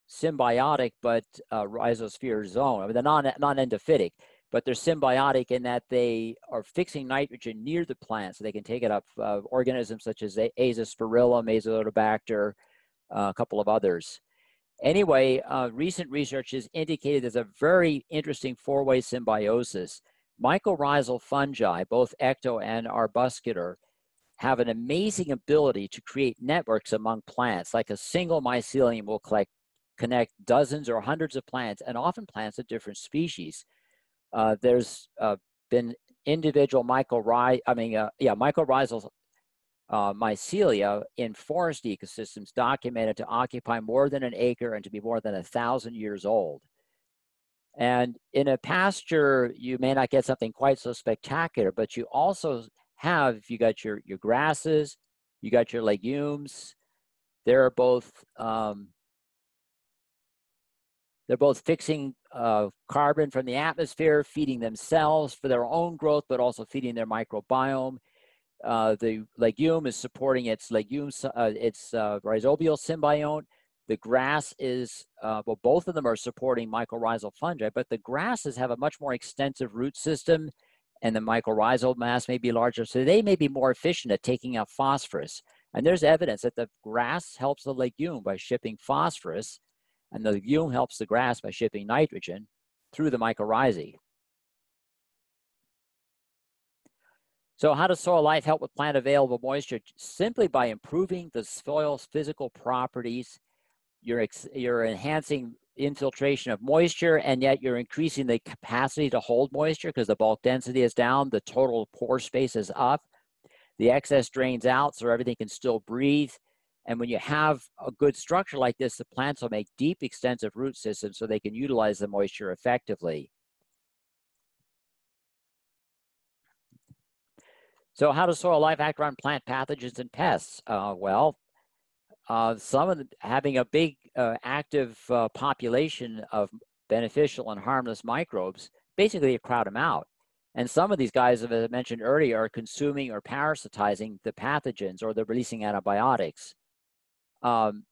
symbiotic but uh, rhizosphere zone. I mean, they're non non endophytic, but they're symbiotic in that they are fixing nitrogen near the plant, so they can take it up. Uh, organisms such as Azospirillum, Azotobacter, uh, a couple of others. Anyway, uh, recent research has indicated there's a very interesting four-way symbiosis. Mycorrhizal fungi, both ecto and arbuscular, have an amazing ability to create networks among plants. Like a single mycelium will collect, connect dozens or hundreds of plants, and often plants of different species. Uh, there's uh, been individual mycorrhizal, I mean, uh, yeah, mycorrhizal uh, mycelia in forest ecosystems documented to occupy more than an acre and to be more than a thousand years old. And in a pasture, you may not get something quite so spectacular, but you also have, you got your, your grasses, you got your legumes, they're both, um, they're both fixing uh, carbon from the atmosphere, feeding themselves for their own growth, but also feeding their microbiome. Uh, the legume is supporting its legume, uh, its uh, rhizobial symbiont. The grass is, uh, well, both of them are supporting mycorrhizal fungi, but the grasses have a much more extensive root system and the mycorrhizal mass may be larger. So they may be more efficient at taking up phosphorus. And there's evidence that the grass helps the legume by shipping phosphorus, and the legume helps the grass by shipping nitrogen through the mycorrhizae. So how does soil life help with plant available moisture? Simply by improving the soil's physical properties, you're, you're enhancing infiltration of moisture and yet you're increasing the capacity to hold moisture because the bulk density is down, the total pore space is up, the excess drains out so everything can still breathe. And when you have a good structure like this, the plants will make deep, extensive root systems so they can utilize the moisture effectively. So how does soil life act around plant pathogens and pests? Uh, well, uh, some of the, having a big uh, active uh, population of beneficial and harmless microbes, basically you crowd them out. And some of these guys, as I mentioned earlier, are consuming or parasitizing the pathogens or they're releasing antibiotics. Um,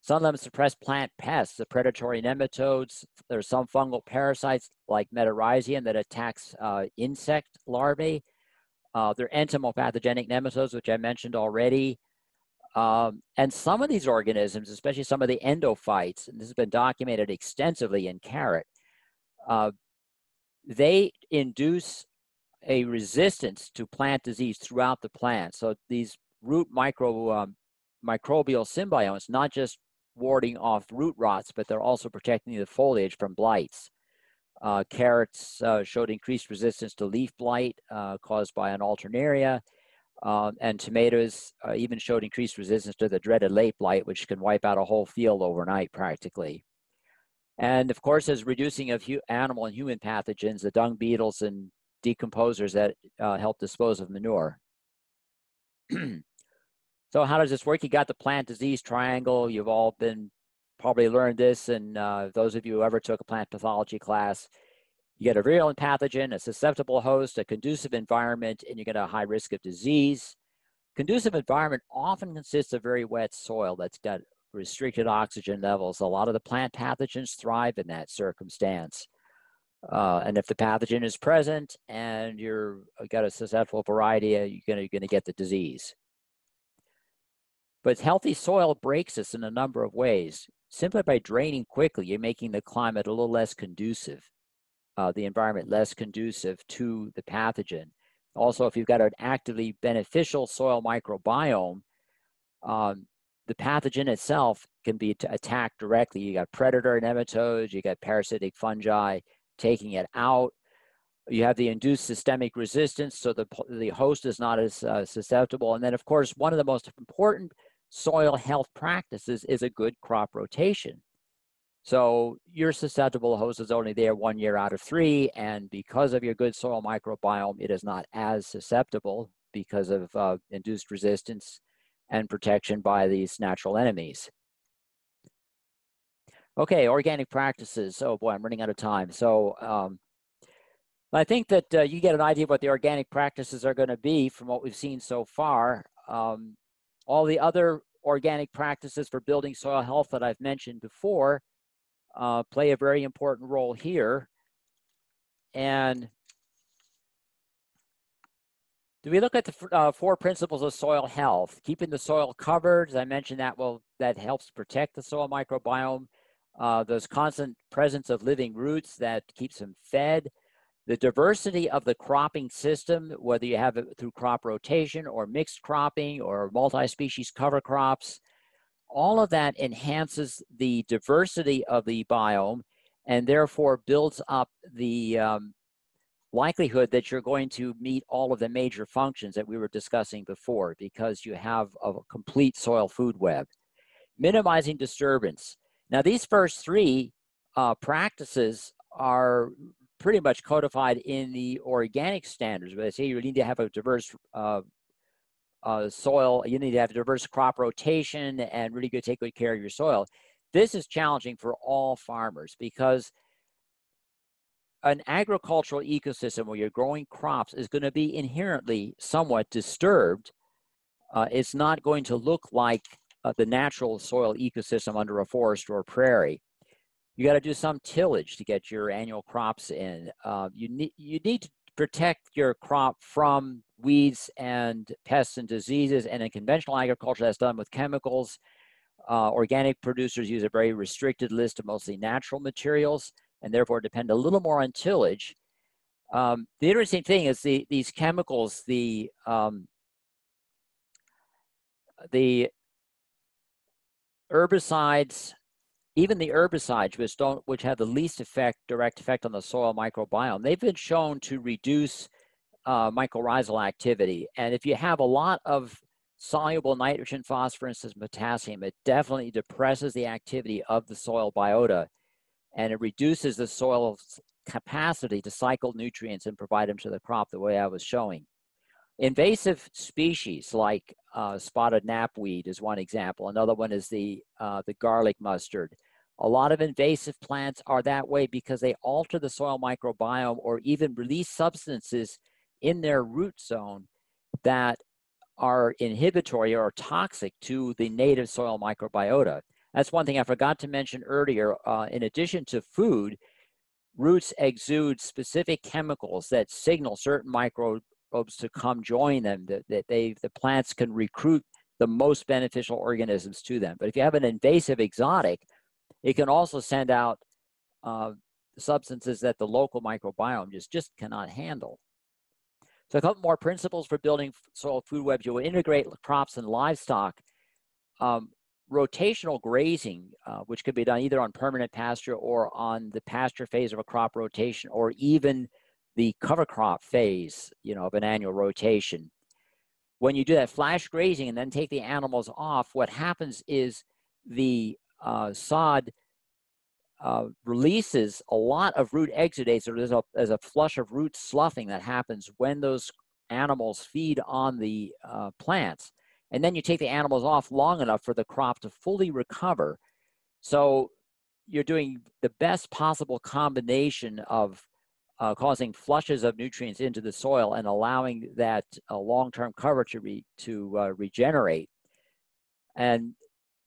some of them suppress plant pests, the predatory nematodes. There's some fungal parasites like metarhizium that attacks uh, insect larvae. Uh, they're entomopathogenic nematodes, which I mentioned already. Um, and some of these organisms, especially some of the endophytes, and this has been documented extensively in carrot, uh, they induce a resistance to plant disease throughout the plant. So these root micro, um, microbial symbionts, not just warding off root rots, but they're also protecting the foliage from blights. Uh, carrots uh, showed increased resistance to leaf blight uh, caused by an alternaria. Um, and tomatoes uh, even showed increased resistance to the dreaded late blight, which can wipe out a whole field overnight practically. And of course, as reducing of animal and human pathogens, the dung beetles and decomposers that uh, help dispose of manure. so how does this work? You got the plant disease triangle. You've all been probably learned this, and uh, those of you who ever took a plant pathology class, you get a virulent pathogen, a susceptible host, a conducive environment, and you get a high risk of disease. Conducive environment often consists of very wet soil that's got restricted oxygen levels. A lot of the plant pathogens thrive in that circumstance. Uh, and if the pathogen is present and you're uh, got a susceptible variety, uh, you're gonna, you're gonna get the disease. But healthy soil breaks this in a number of ways. Simply by draining quickly, you're making the climate a little less conducive, uh, the environment less conducive to the pathogen. Also, if you've got an actively beneficial soil microbiome, um, the pathogen itself can be attacked directly. You got predator nematodes, you got parasitic fungi taking it out. You have the induced systemic resistance, so the, the host is not as uh, susceptible. And then, of course, one of the most important soil health practices is a good crop rotation. So your susceptible host is only there one year out of three, and because of your good soil microbiome, it is not as susceptible because of uh, induced resistance and protection by these natural enemies. Okay, organic practices. Oh boy, I'm running out of time. So um, I think that uh, you get an idea of what the organic practices are going to be from what we've seen so far. Um, all the other organic practices for building soil health that I've mentioned before uh, play a very important role here. And do we look at the uh, four principles of soil health? Keeping the soil covered, as I mentioned, that will that helps protect the soil microbiome. Uh, constant presence of living roots that keeps them fed. The diversity of the cropping system, whether you have it through crop rotation or mixed cropping or multi-species cover crops, all of that enhances the diversity of the biome and therefore builds up the um, likelihood that you're going to meet all of the major functions that we were discussing before because you have a complete soil food web. Minimizing disturbance. Now, these first three uh, practices are pretty much codified in the organic standards, where they say you need to have a diverse uh, uh, soil, you need to have diverse crop rotation and really good take good care of your soil. This is challenging for all farmers because an agricultural ecosystem where you're growing crops is going to be inherently somewhat disturbed. Uh, it's not going to look like uh, the natural soil ecosystem under a forest or a prairie. You got to do some tillage to get your annual crops in. Uh, you need you need to protect your crop from weeds and pests and diseases. And in conventional agriculture, that's done with chemicals. Uh, organic producers use a very restricted list of mostly natural materials and therefore depend a little more on tillage. Um, the interesting thing is the, these chemicals, the, um, the herbicides, even the herbicides, which don't, which have the least effect, direct effect on the soil microbiome, they've been shown to reduce uh, mycorrhizal activity. And if you have a lot of soluble nitrogen, phosphorus, and potassium, it definitely depresses the activity of the soil biota and it reduces the soil's capacity to cycle nutrients and provide them to the crop the way I was showing. Invasive species like uh, spotted knapweed is one example. Another one is the, uh, the garlic mustard. A lot of invasive plants are that way because they alter the soil microbiome or even release substances in their root zone that are inhibitory or toxic to the native soil microbiota. That's one thing I forgot to mention earlier. Uh, in addition to food, roots exude specific chemicals that signal certain microbes to come join them, that, that they, the plants can recruit the most beneficial organisms to them. But if you have an invasive exotic, it can also send out uh, substances that the local microbiome just, just cannot handle. So a couple more principles for building soil food webs. You will integrate crops and livestock. Um, rotational grazing, uh, which could be done either on permanent pasture or on the pasture phase of a crop rotation, or even the cover crop phase, you know, of an annual rotation. When you do that flash grazing and then take the animals off, what happens is the uh, sod uh, releases a lot of root exudates, or there's a, there's a flush of root sloughing that happens when those animals feed on the uh, plants and then you take the animals off long enough for the crop to fully recover. So you're doing the best possible combination of uh, causing flushes of nutrients into the soil and allowing that uh, long-term cover to, re to uh, regenerate. And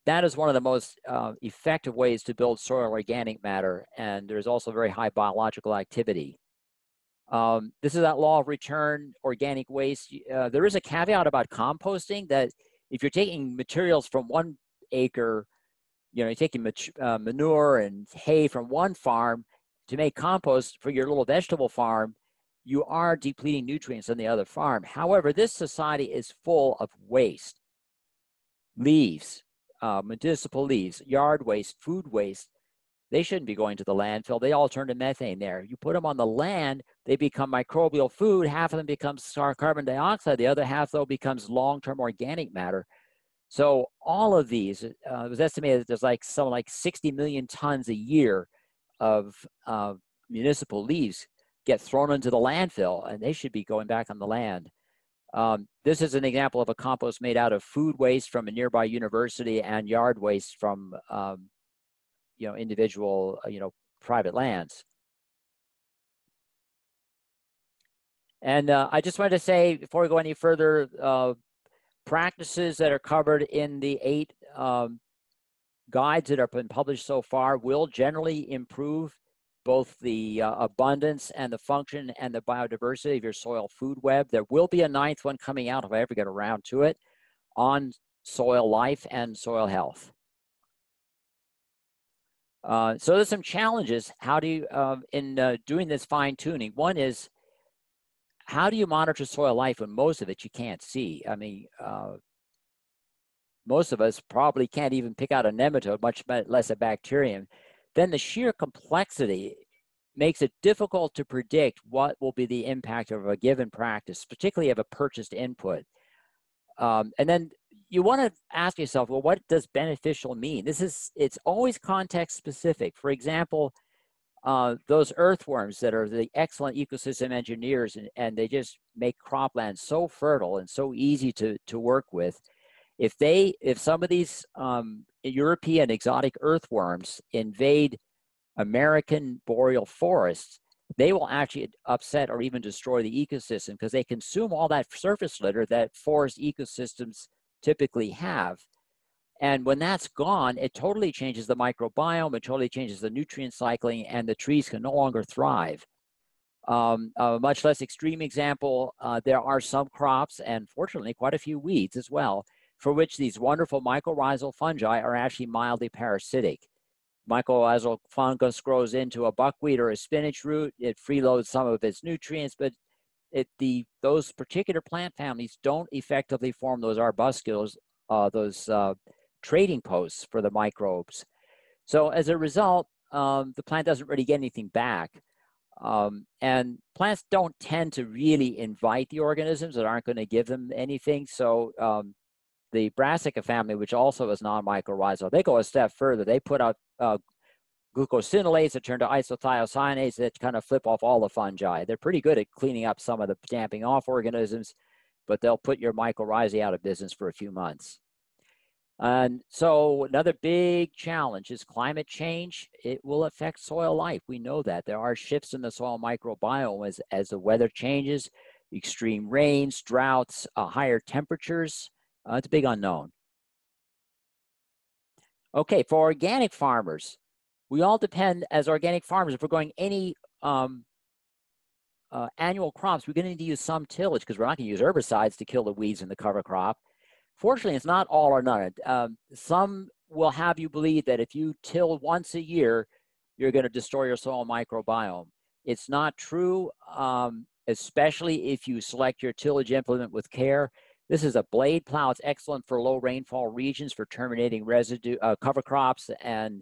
that is one of the most uh, effective ways to build soil organic matter. And there's also very high biological activity. Um, this is that law of return organic waste. Uh, there is a caveat about composting that if you're taking materials from one acre, you know, you're taking uh, manure and hay from one farm to make compost for your little vegetable farm, you are depleting nutrients on the other farm. However, this society is full of waste, leaves, uh, municipal leaves, yard waste, food waste. They shouldn't be going to the landfill. They all turn to methane there. You put them on the land, they become microbial food. Half of them becomes carbon dioxide. The other half, though, becomes long-term organic matter. So all of these, uh, it was estimated that there's like something like 60 million tons a year of uh, municipal leaves get thrown into the landfill, and they should be going back on the land. Um, this is an example of a compost made out of food waste from a nearby university and yard waste from, um, you know, individual, uh, you know, private lands. And uh, I just wanted to say, before we go any further, uh, practices that are covered in the eight um, guides that have been published so far will generally improve both the uh, abundance and the function and the biodiversity of your soil food web. There will be a ninth one coming out if I ever get around to it on soil life and soil health. Uh, so there's some challenges. How do you, uh, in uh, doing this fine tuning, one is how do you monitor soil life when most of it you can't see? I mean, uh, most of us probably can't even pick out a nematode, much less a bacterium. Then the sheer complexity makes it difficult to predict what will be the impact of a given practice, particularly of a purchased input. Um, and then you want to ask yourself, well, what does beneficial mean? This is, it's always context specific. For example, uh, those earthworms that are the excellent ecosystem engineers and, and they just make cropland so fertile and so easy to, to work with. If they, if some of these um, European exotic earthworms invade American boreal forests, they will actually upset or even destroy the ecosystem because they consume all that surface litter that forest ecosystems typically have. And when that's gone, it totally changes the microbiome, it totally changes the nutrient cycling, and the trees can no longer thrive. Um, a much less extreme example, uh, there are some crops, and fortunately quite a few weeds as well, for which these wonderful mycorrhizal fungi are actually mildly parasitic. Mycorrhizal fungus grows into a buckwheat or a spinach root. It freeloads some of its nutrients, but it, the, those particular plant families don't effectively form those arbuscules, uh, those uh, trading posts for the microbes. So as a result, um, the plant doesn't really get anything back. Um, and plants don't tend to really invite the organisms that aren't going to give them anything. So um, the Brassica family, which also is non-mycorrhizal, they go a step further. They put out uh, glucosinolates that turn to isothiocyanates that kind of flip off all the fungi. They're pretty good at cleaning up some of the damping off organisms, but they'll put your mycorrhizae out of business for a few months. And so another big challenge is climate change. It will affect soil life. We know that. There are shifts in the soil microbiome as, as the weather changes, extreme rains, droughts, uh, higher temperatures. Uh, it's a big unknown. Okay, for organic farmers, we all depend as organic farmers, if we're going any um, uh, annual crops, we're going to need to use some tillage because we're not going to use herbicides to kill the weeds in the cover crop. Fortunately, it's not all or none. Um, some will have you believe that if you till once a year, you're going to destroy your soil microbiome. It's not true, um, especially if you select your tillage implement with care. This is a blade plow. It's excellent for low rainfall regions for terminating residue, uh, cover crops and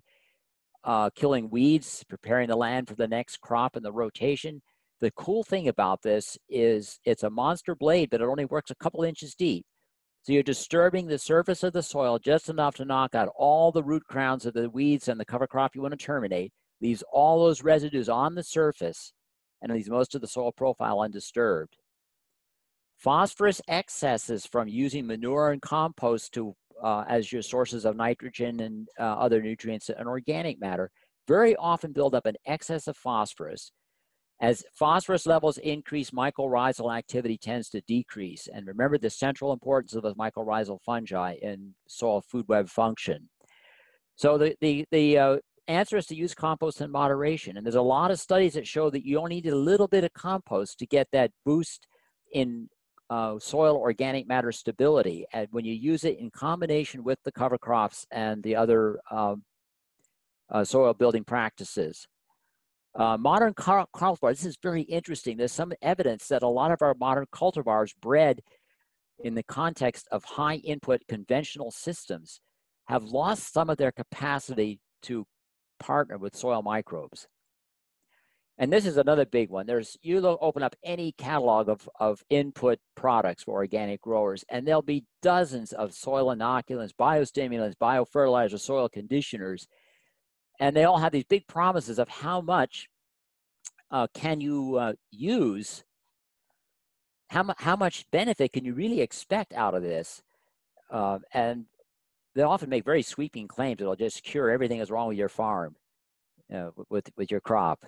uh, killing weeds, preparing the land for the next crop in the rotation. The cool thing about this is it's a monster blade, but it only works a couple inches deep. So you're disturbing the surface of the soil just enough to knock out all the root crowns of the weeds and the cover crop you want to terminate, leaves all those residues on the surface, and leaves most of the soil profile undisturbed. Phosphorus excesses from using manure and compost to uh, as your sources of nitrogen and uh, other nutrients and organic matter very often build up an excess of phosphorus as phosphorus levels increase, mycorrhizal activity tends to decrease. And remember the central importance of the mycorrhizal fungi in soil food web function. So the, the, the uh, answer is to use compost in moderation. And there's a lot of studies that show that you only need a little bit of compost to get that boost in uh, soil organic matter stability. And when you use it in combination with the cover crops and the other um, uh, soil building practices. Uh, modern cultivars, this is very interesting. There's some evidence that a lot of our modern cultivars bred in the context of high input conventional systems have lost some of their capacity to partner with soil microbes. And this is another big one. There's you open up any catalog of, of input products for organic growers, and there'll be dozens of soil inoculants, biostimulants, biofertilizers, soil conditioners, and they all have these big promises of how much uh, can you uh, use, how, mu- how much benefit can you really expect out of this, uh, and they often make very sweeping claims that'll just cure everything that's wrong with your farm, uh, with with your crop.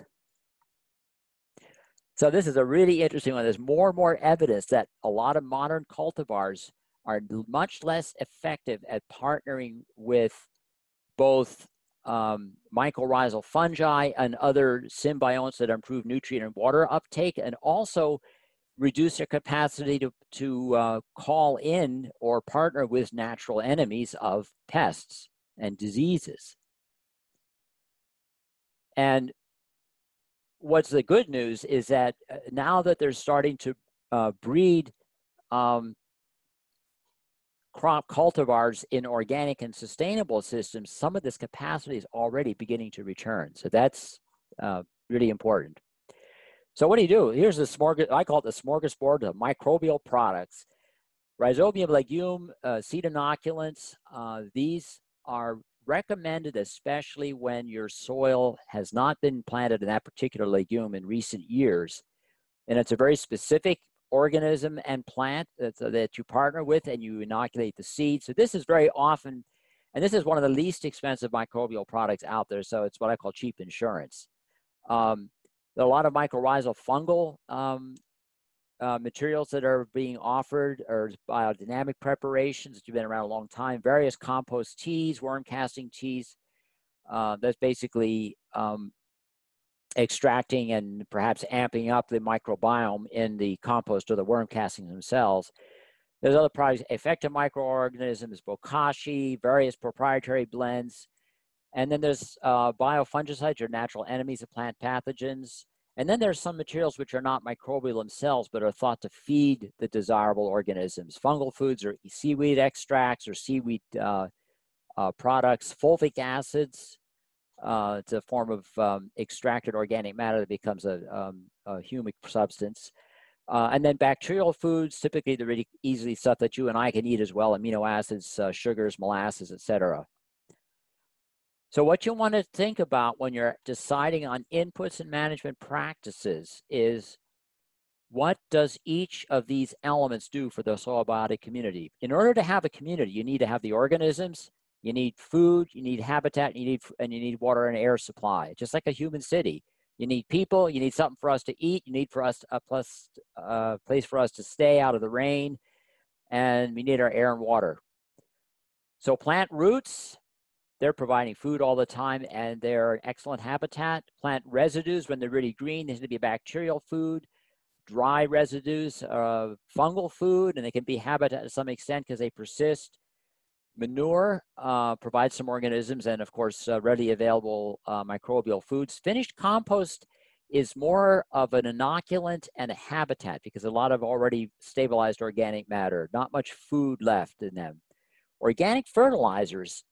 So this is a really interesting one. There's more and more evidence that a lot of modern cultivars are much less effective at partnering with both um, mycorrhizal fungi and other symbionts that improve nutrient and water uptake, and also reduce their capacity to, to uh, call in or partner with natural enemies of pests and diseases. And what's the good news is that uh, now that they're starting to uh, breed um, crop cultivars in organic and sustainable systems, some of this capacity is already beginning to return. So that's uh, really important. So what do you do? Here's the smorgasbord, I call it the smorgasbord of microbial products. Rhizobium legume, uh, seed inoculants, uh, these are recommended especially when your soil has not been planted in that particular legume in recent years. And it's a very specific organism and plant that, that you partner with and you inoculate the seed. So this is very often, and this is one of the least expensive microbial products out there. So it's what I call cheap insurance. Um, a lot of mycorrhizal fungal um, uh, materials that are being offered are biodynamic preparations that have been around a long time, various compost teas, worm casting teas. Uh, that's basically um, extracting and perhaps amping up the microbiome in the compost or the worm castings themselves. There's other products, effective microorganisms, bokashi, various proprietary blends. And then there's uh, biofungicides or natural enemies of plant pathogens. And then there's some materials which are not microbial themselves, but are thought to feed the desirable organisms. Fungal foods or seaweed extracts or seaweed uh, uh, products, fulvic acids. Uh, it's a form of um, extracted organic matter that becomes a, um, a humic substance. Uh, and then bacterial foods, typically the really easily stuff that you and I can eat as well, amino acids, uh, sugars, molasses, etc. So what you want to think about when you're deciding on inputs and management practices is what does each of these elements do for the soil biotic community? In order to have a community, you need to have the organisms, you need food, you need habitat, you need and you need water and air supply. Just like a human city, you need people, you need something for us to eat, you need for us a plus a place for us to stay out of the rain, and we need our air and water. So plant roots they're providing food all the time and they're an excellent habitat. Plant residues, when they're really green, they tend to be bacterial food. Dry residues, uh, fungal food, and they can be habitat to some extent because they persist. Manure uh, provides some organisms and, of course, uh, readily available uh, microbial foods. Finished compost is more of an inoculant and a habitat because a lot of already stabilized organic matter, not much food left in them. Organic fertilizers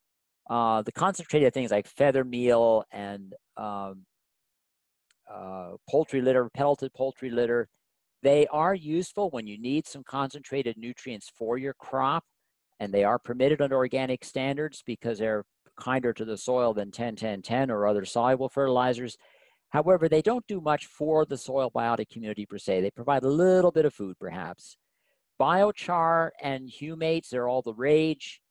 uh, the concentrated things like feather meal and um, uh, poultry litter, pelleted poultry litter, they are useful when you need some concentrated nutrients for your crop, and they are permitted under organic standards because they're kinder to the soil than 10, 10, 10 or other soluble fertilizers. However, they don't do much for the soil biotic community per se. They provide a little bit of food, perhaps. Biochar and humates, they're all the rage.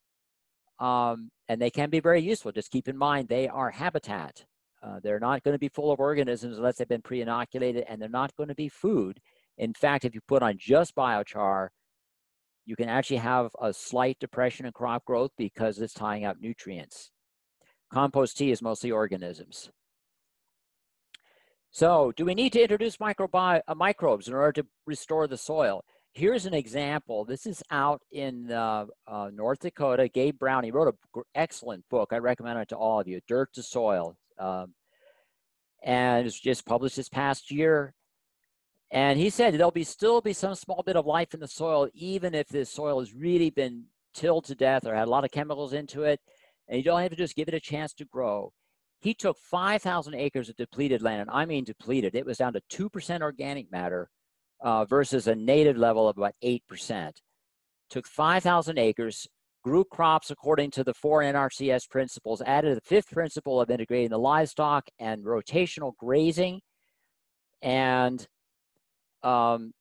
Um, and they can be very useful. Just keep in mind they are habitat. Uh, they're not going to be full of organisms unless they've been pre-inoculated, and they're not going to be food. In fact, if you put on just biochar, you can actually have a slight depression in crop growth because it's tying up nutrients. Compost tea is mostly organisms. So, do we need to introduce microbi- uh, microbes in order to restore the soil? Here's an example. This is out in uh, uh, North Dakota. Gabe Brown, he wrote an excellent book. I recommend it to all of you, Dirt to Soil. Um, and it's just published this past year. And he said there'll be still be some small bit of life in the soil, even if this soil has really been tilled to death or had a lot of chemicals into it, and you don't have to just give it a chance to grow. He took 5,000 acres of depleted land, and I mean depleted. It was down to 2% organic matter uh, versus a native level of about 8%. Took 5,000 acres, grew crops according to the four NRCS principles, added the fifth principle of integrating the livestock and rotational grazing. And um,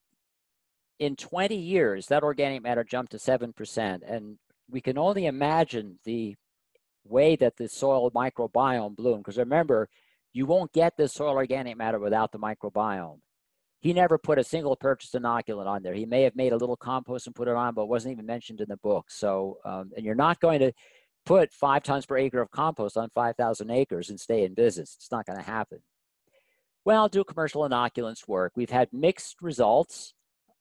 in 20 years, that organic matter jumped to 7%. And we can only imagine the way that the soil microbiome bloomed. Because remember, you won't get this soil organic matter without the microbiome. He never put a single purchased inoculant on there. He may have made a little compost and put it on, but it wasn't even mentioned in the book. So, um, and you're not going to put five tons per acre of compost on 5,000 acres and stay in business. It's not going to happen. Well, do commercial inoculants work? We've had mixed results.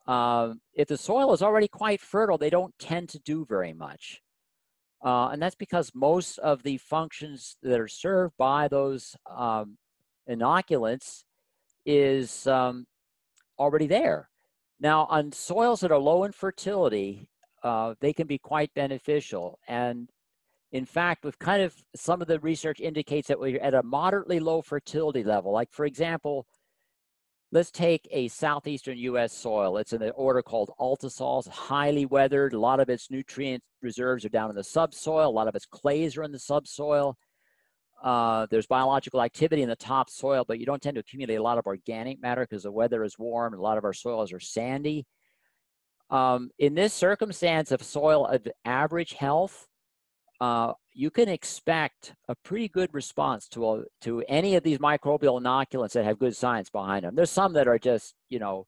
Um, if the soil is already quite fertile, they don't tend to do very much. Uh, and that's because most of the functions that are served by those um, inoculants is um, already there. Now, on soils that are low in fertility, uh, they can be quite beneficial. And in fact, with kind of some of the research indicates that we're at a moderately low fertility level. Like, for example, let's take a southeastern U.S. soil. It's in the order called Ultisols, highly weathered. A lot of its nutrient reserves are down in the subsoil. A lot of its clays are in the subsoil. Uh, there's biological activity in the top soil, but you don't tend to accumulate a lot of organic matter because the weather is warm and a lot of our soils are sandy. Um, in this circumstance of soil of average health, uh, you can expect a pretty good response to, a, to any of these microbial inoculants that have good science behind them. There's some that are just, you know,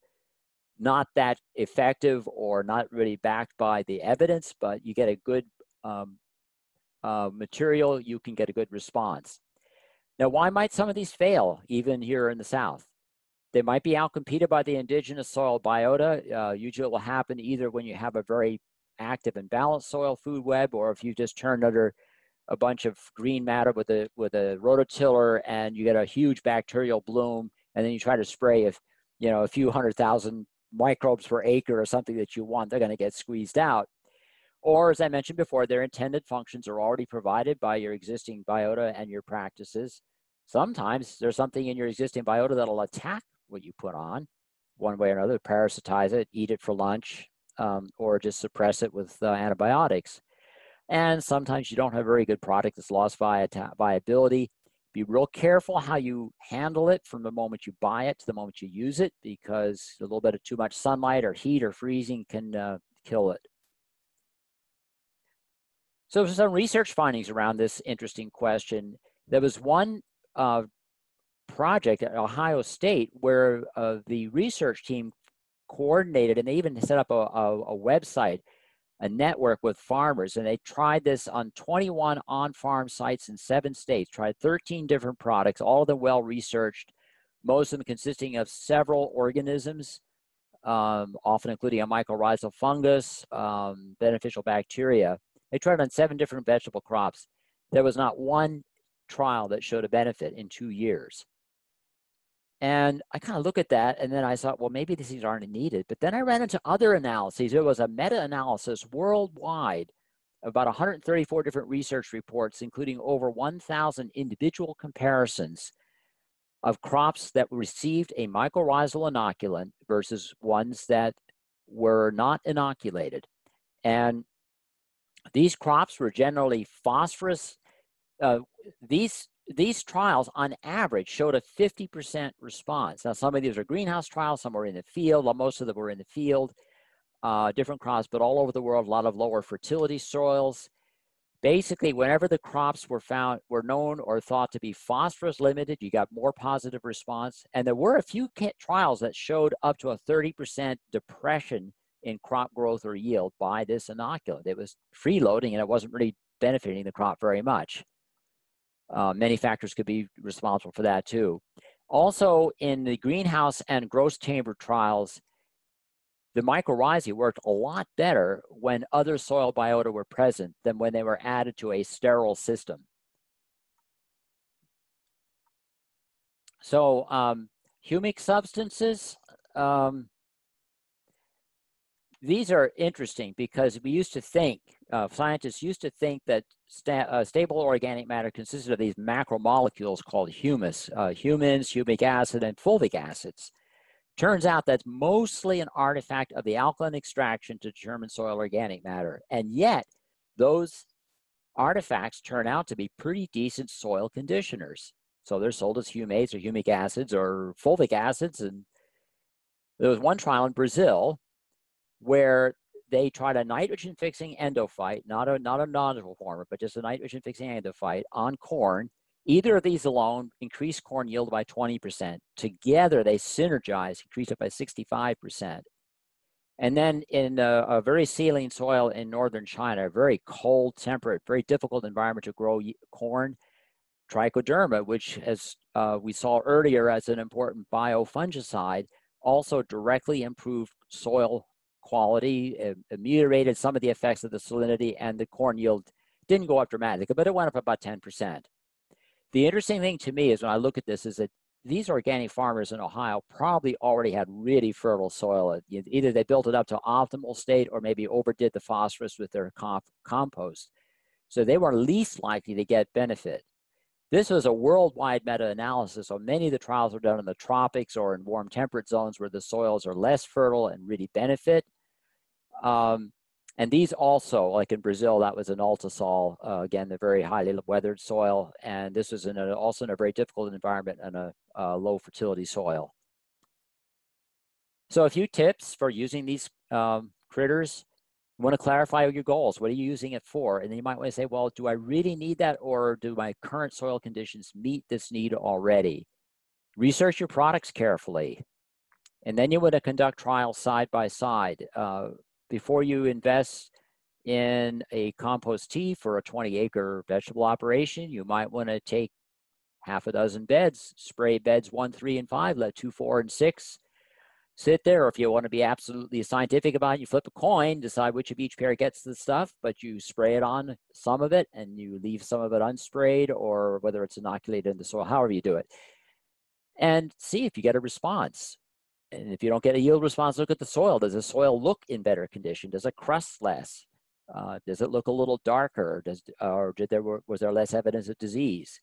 not that effective or not really backed by the evidence, but you get a good um, uh, material, you can get a good response. Now, why might some of these fail, even here in the South? They might be outcompeted by the indigenous soil biota. Uh, usually it will happen either when you have a very active and balanced soil food web, or if you just turn under a bunch of green matter with a with a rototiller and you get a huge bacterial bloom, and then you try to spray if you know a few hundred thousand microbes per acre or something that you want, they're going to get squeezed out. Or, as I mentioned before, their intended functions are already provided by your existing biota and your practices. Sometimes there's something in your existing biota that'll attack what you put on one way or another, parasitize it, eat it for lunch, um, or just suppress it with uh, antibiotics. And sometimes you don't have a very good product that's lost viability. Be real careful how you handle it from the moment you buy it to the moment you use it because a little bit of too much sunlight or heat or freezing can uh, kill it. So there's some research findings around this interesting question. There was one uh, project at Ohio State where uh, the research team coordinated and they even set up a, a, a, website, a network with farmers, and they tried this on 21 on-farm sites in seven states, tried 13 different products, all of them well researched, most of them consisting of several organisms, um, often including a mycorrhizal fungus, um, beneficial bacteria. They tried on seven different vegetable crops. There was not one trial that showed a benefit in two years. And I kind of look at that and then I thought, well, maybe these things aren't needed. But then I ran into other analyses. There was a meta analysis worldwide about 134 different research reports, including over 1,000 individual comparisons of crops that received a mycorrhizal inoculant versus ones that were not inoculated. And these crops were generally phosphorus. Uh, these these trials on average showed a 50% response. Now, some of these are greenhouse trials, some were in the field, most of them were in the field, uh, different crops, but all over the world, a lot of lower fertility soils. Basically, whenever the crops were found, were known or thought to be phosphorus limited, you got more positive response. And there were a few trials that showed up to a 30% depression in crop growth or yield by this inoculant. It was freeloading and it wasn't really benefiting the crop very much. Uh, many factors could be responsible for that too. Also, in the greenhouse and growth chamber trials, the mycorrhizae worked a lot better when other soil biota were present than when they were added to a sterile system. So um, humic substances, um, these are interesting because we used to think, uh, scientists used to think that sta uh, stable organic matter consisted of these macromolecules called humus, uh, humins, humic acid, and fulvic acids. Turns out that's mostly an artifact of the alkaline extraction to determine soil organic matter. And yet, those artifacts turn out to be pretty decent soil conditioners. So they're sold as humates or humic acids or fulvic acids. And there was one trial in Brazil where they tried a nitrogen fixing endophyte, not a not a nodule former, but just a nitrogen fixing endophyte on corn. Either of these alone increased corn yield by 20%. Together, they synergized, increased it by 65%. And then in a, a, very saline soil in northern China, a very cold, temperate, very difficult environment to grow corn, trichoderma, which as uh, we saw earlier as an important biofungicide, also directly improved soil quality, ameliorated some of the effects of the salinity, and the corn yield didn't go up dramatically, but it went up about 10%. The interesting thing to me is when I look at this is that these organic farmers in Ohio probably already had really fertile soil. Uh, either they built it up to optimal state or maybe overdid the phosphorus with their comp compost. So they were least likely to get benefit. This was a worldwide meta-analysis, so many of the trials were done in the tropics or in warm temperate zones where the soils are less fertile and really benefit. Um, and these also, like in Brazil, that was an Ultisol, uh, again, the very highly weathered soil. And this was in a, also in a very difficult environment and a, a, low fertility soil. So a few tips for using these um, critters. You want to clarify your goals. What are you using it for? And then you might want to say, well, do I really need that or do my current soil conditions meet this need already? Research your products carefully. And then you want to conduct trials side by side. Uh, before you invest in a compost tea for a 20 acre vegetable operation, you might want to take half a dozen beds, spray beds one, three, and five, let two, four, and six sit there. Or if you want to be absolutely scientific about it, you flip a coin, decide which of each pair gets the stuff, but you spray it on some of it and you leave some of it unsprayed or whether it's inoculated in the soil, however you do it. And see if you get a response. And if you don't get a yield response, look at the soil. Does the soil look in better condition? Does it crust less? Uh, does it look a little darker? Does, or did there, was there less evidence of disease?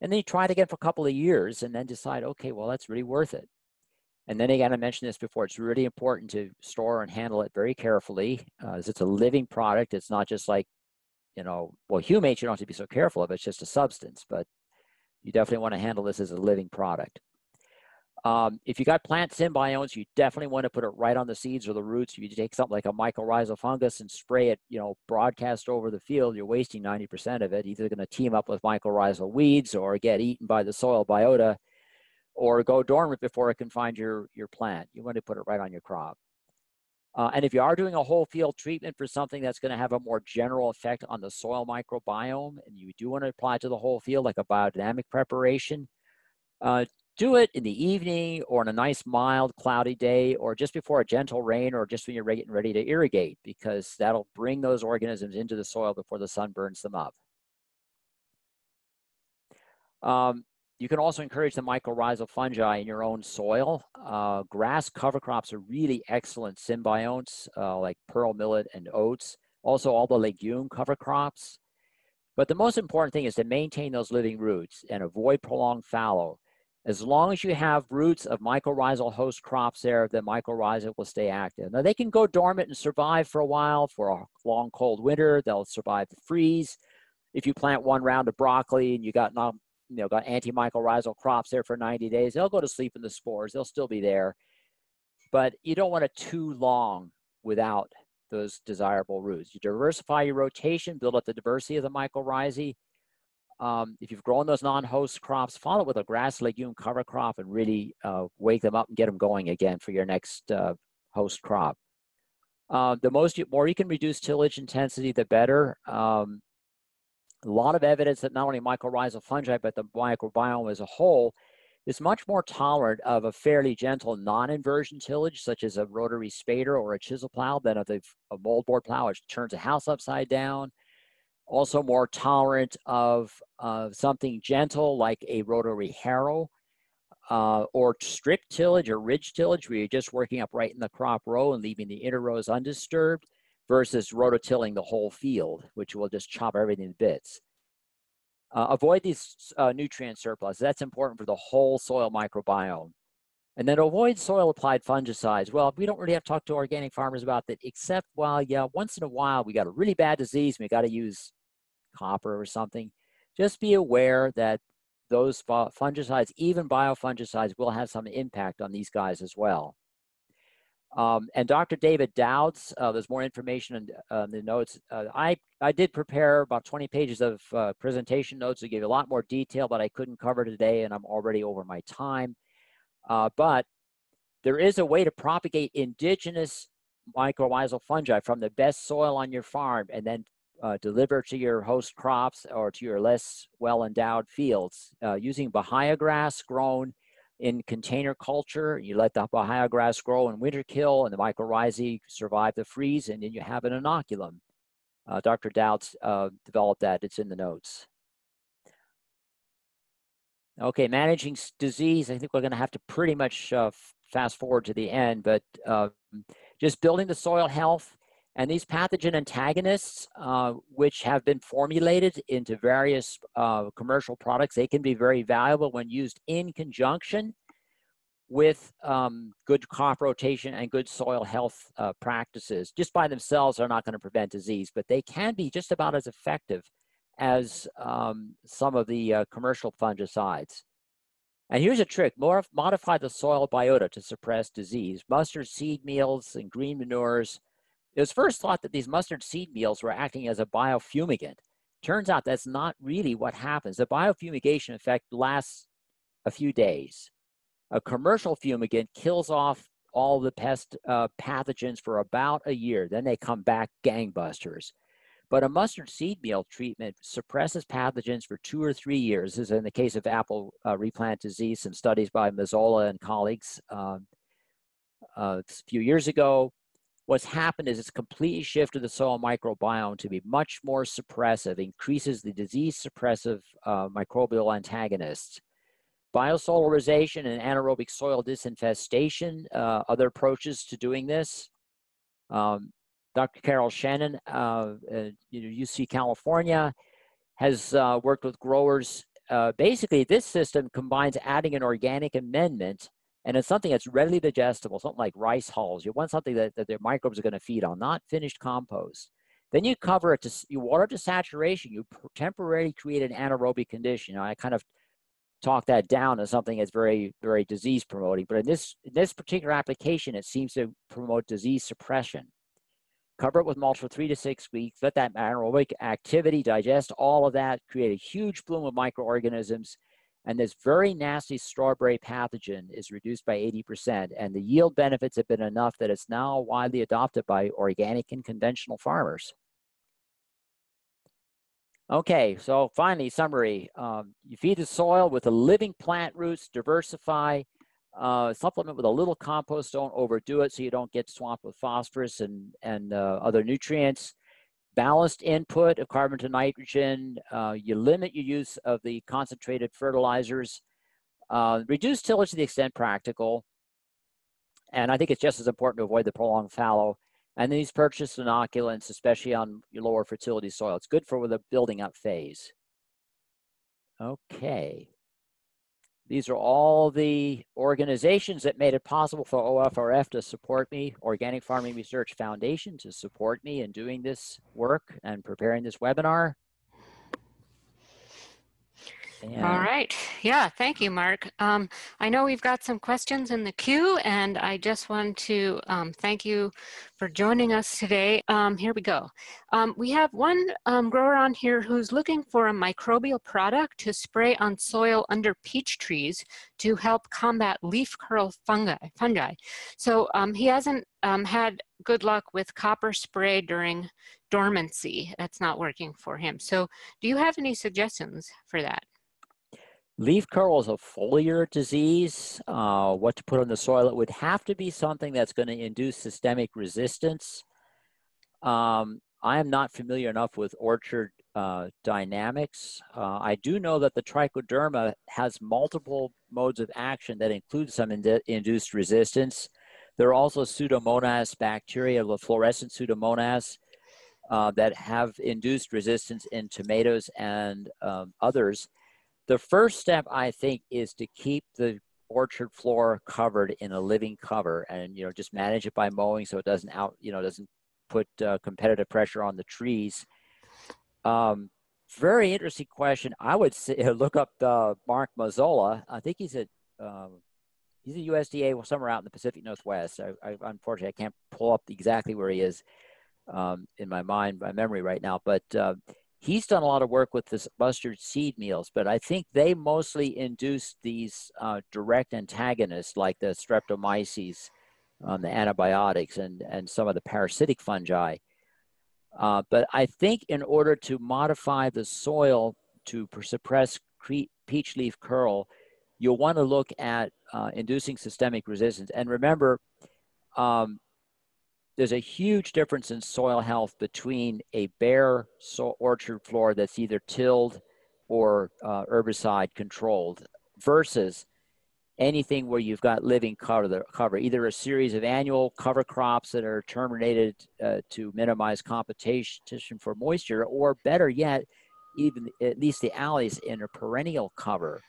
And then you try it again for a couple of years and then decide, okay, well, that's really worth it. And then again, I mentioned this before, it's really important to store and handle it very carefully uh, as it's a living product. It's not just like, you know, well, humates, you don't have to be so careful of it. It's just a substance, but you definitely want to handle this as a living product. Um, if you got plant symbionts, you definitely want to put it right on the seeds or the roots. If you take something like a mycorrhizal fungus and spray it, you know, broadcast over the field, you're wasting 90% of it. Either going to team up with mycorrhizal weeds or get eaten by the soil biota or go dormant before it can find your, your plant. You want to put it right on your crop. Uh, and if you are doing a whole field treatment for something that's going to have a more general effect on the soil microbiome, and you do want to apply to the whole field like a biodynamic preparation, uh, do it in the evening or on a nice mild cloudy day or just before a gentle rain or just when you're getting ready to irrigate because that'll bring those organisms into the soil before the sun burns them up. Um, you can also encourage the mycorrhizal fungi in your own soil. Uh, grass cover crops are really excellent symbionts uh, like pearl millet and oats. Also all the legume cover crops. But the most important thing is to maintain those living roots and avoid prolonged fallow. As long as you have roots of mycorrhizal host crops there, the mycorrhiza will stay active. Now they can go dormant and survive for a while for a long cold winter. They'll survive the freeze. If you plant one round of broccoli and you got you know got anti-mycorrhizal crops there for 90 days, they'll go to sleep in the spores. They'll still be there, but you don't want it too long without those desirable roots. You diversify your rotation, build up the diversity of the mycorrhizae, um, if you've grown those non-host crops, follow with a grass legume cover crop and really uh, wake them up and get them going again for your next uh, host crop. Uh, the most more you can reduce tillage intensity, the better. Um, a lot of evidence that not only mycorrhizal fungi, but the microbiome as a whole is much more tolerant of a fairly gentle non-inversion tillage, such as a rotary spader or a chisel plow, than of a, a moldboard plow, which turns a house upside down also more tolerant of uh, something gentle like a rotary harrow. uh, or strip tillage or ridge tillage, where you're just working up right in the crop row and leaving the inner rows undisturbed, versus rototilling the whole field, which will just chop everything to bits. Uh, avoid these uh, nutrient surplus. That's important for the whole soil microbiome. And then avoid soil applied fungicides. Well, we don't really have to talk to organic farmers about that, except, well, yeah, once in a while we got a really bad disease and we got to use copper or something. Just be aware that those fungicides, even biofungicides, will have some impact on these guys as well. Um, and Dr. David Douds, uh, there's more information in uh, the notes. Uh, I, I did prepare about 20 pages of uh, presentation notes to give you a lot more detail, but I couldn't cover today, and I'm already over my time. Uh, but there is a way to propagate indigenous mycorrhizal fungi from the best soil on your farm and then uh, deliver to your host crops or to your less well endowed fields uh, using bahia grass grown in container culture. You let the bahia grass grow in winter kill and the mycorrhizae survive the freeze and then you have an inoculum. Uh, Dr. Douds uh, developed that, it's in the notes. Okay, managing disease, I think we're gonna have to pretty much uh, fast forward to the end, but uh, just building the soil health, and these pathogen antagonists, uh, which have been formulated into various uh, commercial products, they can be very valuable when used in conjunction with um, good crop rotation and good soil health uh, practices. Just by themselves are not going to prevent disease, but they can be just about as effective as um, some of the uh, commercial fungicides. And here's a trick, more, modify the soil biota to suppress disease. Mustard seed meals and green manures it was first thought that these mustard seed meals were acting as a biofumigant. Turns out that's not really what happens. The biofumigation effect lasts a few days. A commercial fumigant kills off all the pest uh, pathogens for about a year. Then they come back gangbusters. But a mustard seed meal treatment suppresses pathogens for two or three years. This is in the case of apple uh, replant disease, some studies by Mazzola and colleagues um, uh, a few years ago what's happened is it's completely shifted the soil microbiome to be much more suppressive, increases the disease suppressive uh, microbial antagonists. Biosolarization and anaerobic soil disinfestation, uh, other approaches to doing this. Um, Dr. Carol Shennan, uh, UC California, has uh, worked with growers. Uh, basically, this system combines adding an organic amendment and it's something that's readily digestible, something like rice hulls. You want something that, that the microbes are going to feed on, not finished compost. Then you cover it to, you water to saturation. You temporarily create an anaerobic condition. Know, I kind of talk that down as something that's very, very disease promoting. But in this, in this particular application, it seems to promote disease suppression. Cover it with mulch for three to six weeks. Let that anaerobic activity digest all of that, create a huge bloom of microorganisms and this very nasty strawberry pathogen is reduced by 80%. And the yield benefits have been enough that it's now widely adopted by organic and conventional farmers. Okay, so finally, summary. Um, you feed the soil with the living plant roots, diversify, uh, supplement with a little compost, don't overdo it so you don't get swamped with phosphorus and, and uh, other nutrients balanced input of carbon to nitrogen, uh, you limit your use of the concentrated fertilizers, uh, reduce tillage to the extent practical, and I think it's just as important to avoid the prolonged fallow. And these purchase inoculants, especially on your lower fertility soil. It's good for the building up phase. Okay. These are all the organizations that made it possible for OFRF to support me, Organic Farming Research Foundation to support me in doing this work and preparing this webinar. And All right. Yeah, thank you, Mark. Um, I know we've got some questions in the queue, and I just want to um, thank you for joining us today. Um, here we go. Um, we have one um, grower on here who's looking for a microbial product to spray on soil under peach trees to help combat leaf curl fungi. fungi. So um, he hasn't had good luck with copper spray during dormancy. That's not working for him. So do you have any suggestions for that? Leaf curl is a foliar disease. Uh, what to put on the soil? It would have to be something that's going to induce systemic resistance. Um, I am not familiar enough with orchard uh, dynamics. Uh, I do know that the trichoderma has multiple modes of action that include some ind induced resistance. There are also pseudomonas bacteria, the fluorescent pseudomonas, uh, that have induced resistance in tomatoes and um, others. The first step, I think, is to keep the orchard floor covered in a living cover and you know just manage it by mowing so it doesn't out you know doesn't put uh, competitive pressure on the trees. Um, very interesting question. I would say look up uh, mark mazzola. I think he's at um, he's a usda somewhere out in the pacific northwest. I, I, unfortunately i can't pull up exactly where he is um, in my mind my memory right now but uh, he's done a lot of work with this mustard seed meals, but I think they mostly induce these uh, direct antagonists like the streptomyces, um, the antibiotics, and, and some of the parasitic fungi. Uh, but I think in order to modify the soil to suppress peach leaf curl, you'll want to look at uh, inducing systemic resistance. And remember, um, there's a huge difference in soil health between a bare orchard floor that's either tilled or uh, herbicide controlled versus anything where you've got living cover, cover, either a series of annual cover crops that are terminated uh, to minimize competition for moisture, or better yet, even at least the alleys in a perennial cover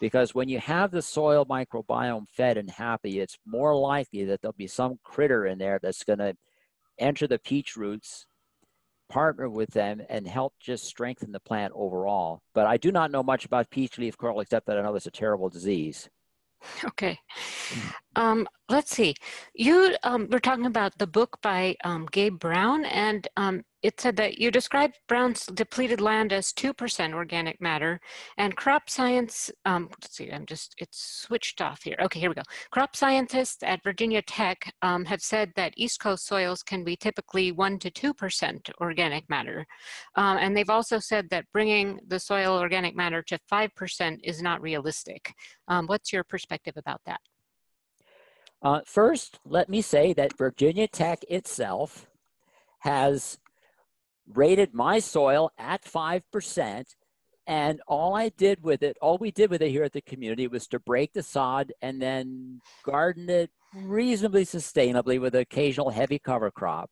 because when you have the soil microbiome fed and happy, it's more likely that there'll be some critter in there that's going to enter the peach roots, partner with them, and help just strengthen the plant overall. But I do not know much about peach leaf curl except that I know it's a terrible disease. Okay. Um, let's see. You um, were talking about the book by um, Gabe Brown, and um, it said that you described Brown's depleted land as 2% organic matter, and crop science, um, let's see, I'm just, it's switched off here. Okay, here we go. Crop scientists at Virginia Tech um, have said that East Coast soils can be typically 1 to 2% organic matter. and they've also said that bringing the soil organic matter to 5% is not realistic. what's your perspective about that? Uh, first, let me say that Virginia Tech itself has rated my soil at 5%. And all I did with it, all we did with it here at the community was to break the sod and then garden it reasonably sustainably with occasional heavy cover crop.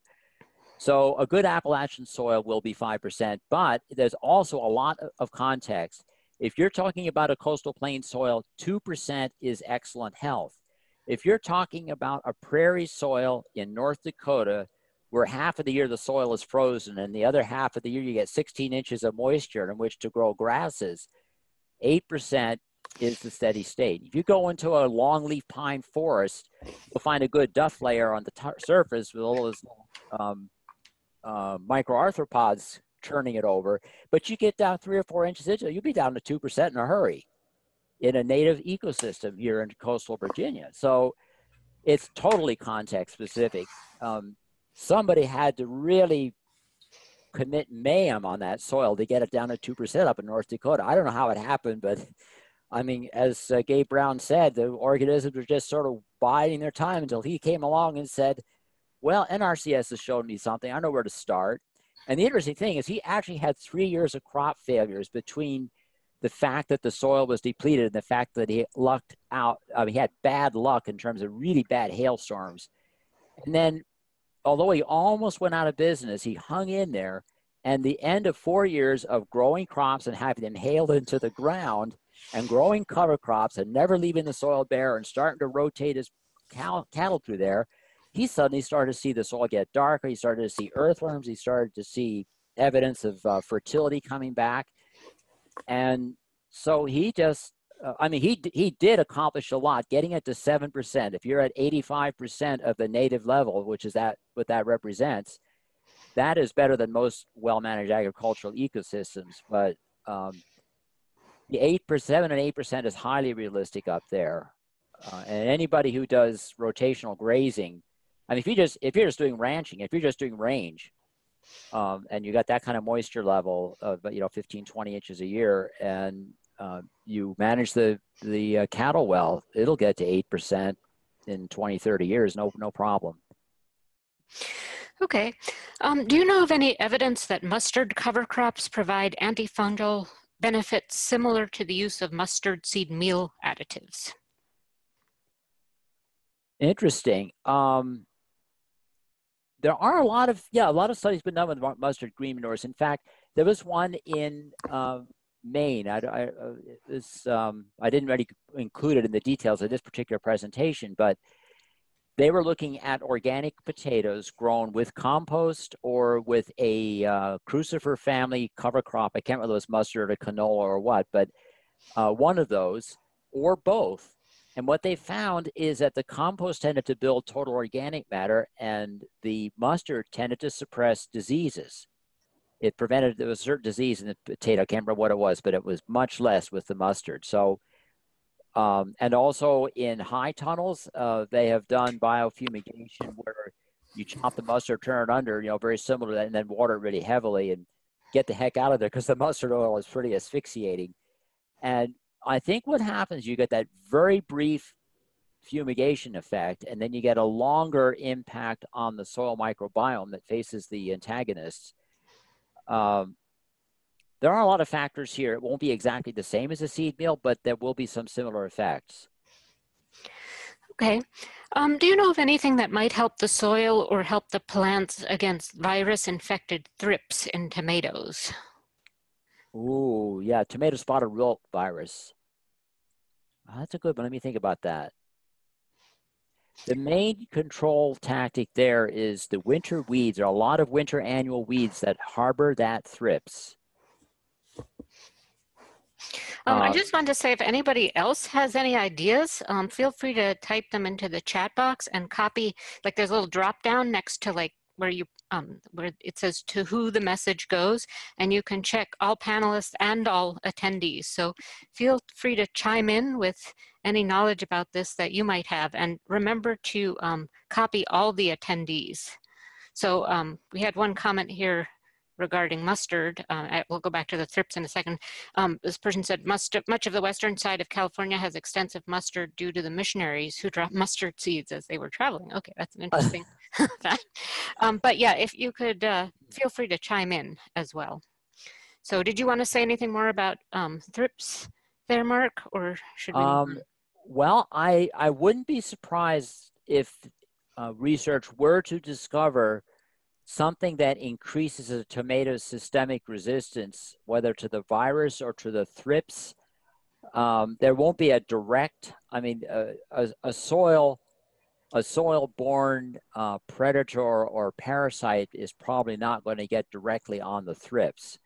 So a good Appalachian soil will be 5%, but there's also a lot of context. If you're talking about a coastal plain soil, 2% is excellent health. If you're talking about a prairie soil in North Dakota, where half of the year the soil is frozen and the other half of the year you get 16 inches of moisture in which to grow grasses, 8% is the steady state. If you go into a longleaf pine forest, you'll find a good duff layer on the surface with all those um, uh, microarthropods turning it over. But you get down three or four inches into it, you'll be down to 2% in a hurry in a native ecosystem here in coastal Virginia. So it's totally context specific. Um, somebody had to really commit mayhem on that soil to get it down to 2% up in North Dakota. I don't know how it happened, but I mean, as uh, Gabe Brown said, the organisms were just sort of biding their time until he came along and said, well, NRCS has shown me something. I know where to start. And the interesting thing is he actually had three years of crop failures between the fact that the soil was depleted and the fact that he lucked out, mean, he had bad luck in terms of really bad hailstorms. And then, although he almost went out of business, he hung in there. And the end of four years of growing crops and having them hailed into the ground and growing cover crops and never leaving the soil bare and starting to rotate his cattle through there, he suddenly started to see the soil get darker. He started to see earthworms. He started to see evidence of uh, fertility coming back and so he just uh, I mean, he he did accomplish a lot, getting it to seven percent. If you're at 85 percent of the native level, which is that what that represents, that is better than most well-managed agricultural ecosystems. But um, the eight percent and eight percent is highly realistic up there. Uh, and anybody who does rotational grazing, I mean, if you just if you're just doing ranching, if you're just doing range, um, and you got that kind of moisture level of you know 15 20 inches a year and uh, you manage the the uh, cattle well it'll get to 8% in 20 30 years no no problem Okay. Um, do you know of any evidence that mustard cover crops provide antifungal benefits similar to the use of mustard seed meal additives? Interesting. Um, there are a lot of yeah, a lot of studies been done with mustard green manures. In fact, there was one in uh, Maine. I, I, uh, this, um, I didn't really include it in the details of this particular presentation, but they were looking at organic potatoes grown with compost or with a uh, crucifer family cover crop. I can't remember if it was mustard or canola or what, but uh, one of those or both. And what they found is that the compost tended to build total organic matter and the mustard tended to suppress diseases. It prevented, there was a certain disease in the potato. I can't remember what it was, but it was much less with the mustard. So um, and also in high tunnels, uh, they have done biofumigation where you chop the mustard, turn it under, you know, very similar to that, and then water really heavily and get the heck out of there because the mustard oil is pretty asphyxiating. And I think what happens, you get that very brief fumigation effect, and then you get a longer impact on the soil microbiome that faces the antagonists. Um, there are a lot of factors here. It won't be exactly the same as a seed meal, but there will be some similar effects. Okay. Um, do you know of anything that might help the soil or help the plants against virus-infected thrips in tomatoes? Ooh, yeah, tomato spotted wilt virus. Oh, that's a good one. Let me think about that. The main control tactic there is the winter weeds. There are a lot of winter annual weeds that harbor that thrips. Um, I uh, just wanted to say if anybody else has any ideas, um, feel free to type them into the chat box and copy, like there's a little drop down next to like where you um, where it says to who the message goes and you can check all panelists and all attendees. So feel free to chime in with any knowledge about this that you might have and remember to um, copy all the attendees. So um, we had one comment here regarding mustard. Uh, we'll go back to the thrips in a second. Um, this person said mustard, much of the western side of California has extensive mustard due to the missionaries who dropped mustard seeds as they were traveling. Okay, that's an interesting fact. Um, but yeah, if you could uh, feel free to chime in as well. So did you want to say anything more about um, thrips there, Mark, or should we? Um, well, I, I wouldn't be surprised if uh, research were to discover something that increases a tomato's systemic resistance, whether to the virus or to the thrips. Um, there won't be a direct, I mean, a, a, a soil, a soil-borne uh, predator or parasite is probably not going to get directly on the thrips.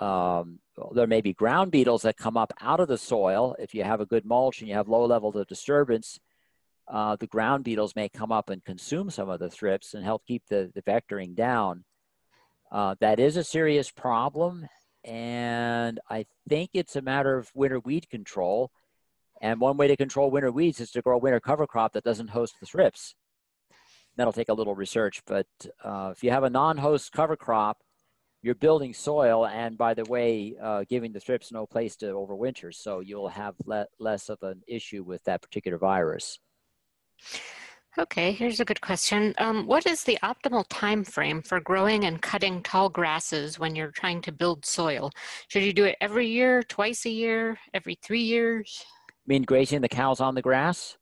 Um, there may be ground beetles that come up out of the soil if you have a good mulch and you have low levels of disturbance uh, the ground beetles may come up and consume some of the thrips and help keep the, the vectoring down. Uh, that is a serious problem, and I think it's a matter of winter weed control. And one way to control winter weeds is to grow a winter cover crop that doesn't host the thrips. That'll take a little research, but uh, if you have a non-host cover crop, you're building soil, and by the way, uh, giving the thrips no place to overwinter, so you'll have le less of an issue with that particular virus. Okay, here's a good question. Um, what is the optimal time frame for growing and cutting tall grasses when you're trying to build soil? Should you do it every year, twice a year, every three years? mean grazing the cows on the grass?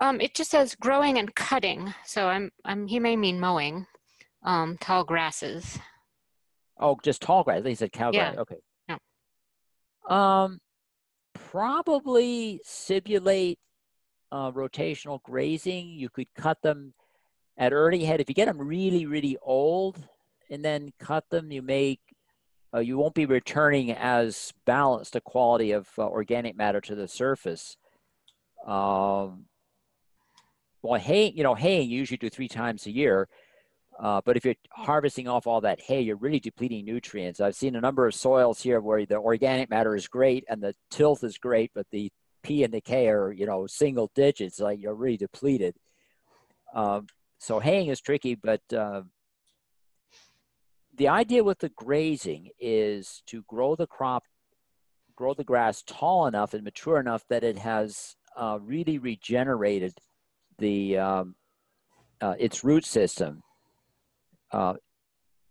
Um, it just says growing and cutting. So I'm, I'm he may mean mowing um, tall grasses. Oh, just tall grass. He said cow yeah. grass. Okay. Yeah. Um, probably simulate uh, rotational grazing. You could cut them at early head. If you get them really, really old and then cut them, you may, uh, you won't be returning as balanced a quality of uh, organic matter to the surface. Um, well, hay, you know, haying you usually do three times a year. Uh, but if you're harvesting off all that hay, you're really depleting nutrients. I've seen a number of soils here where the organic matter is great and the tilth is great, but the P and the K are, you know, single digits, like you're really depleted. Um, so haying is tricky, but uh, the idea with the grazing is to grow the crop, grow the grass tall enough and mature enough that it has uh, really regenerated the um, uh, its root system.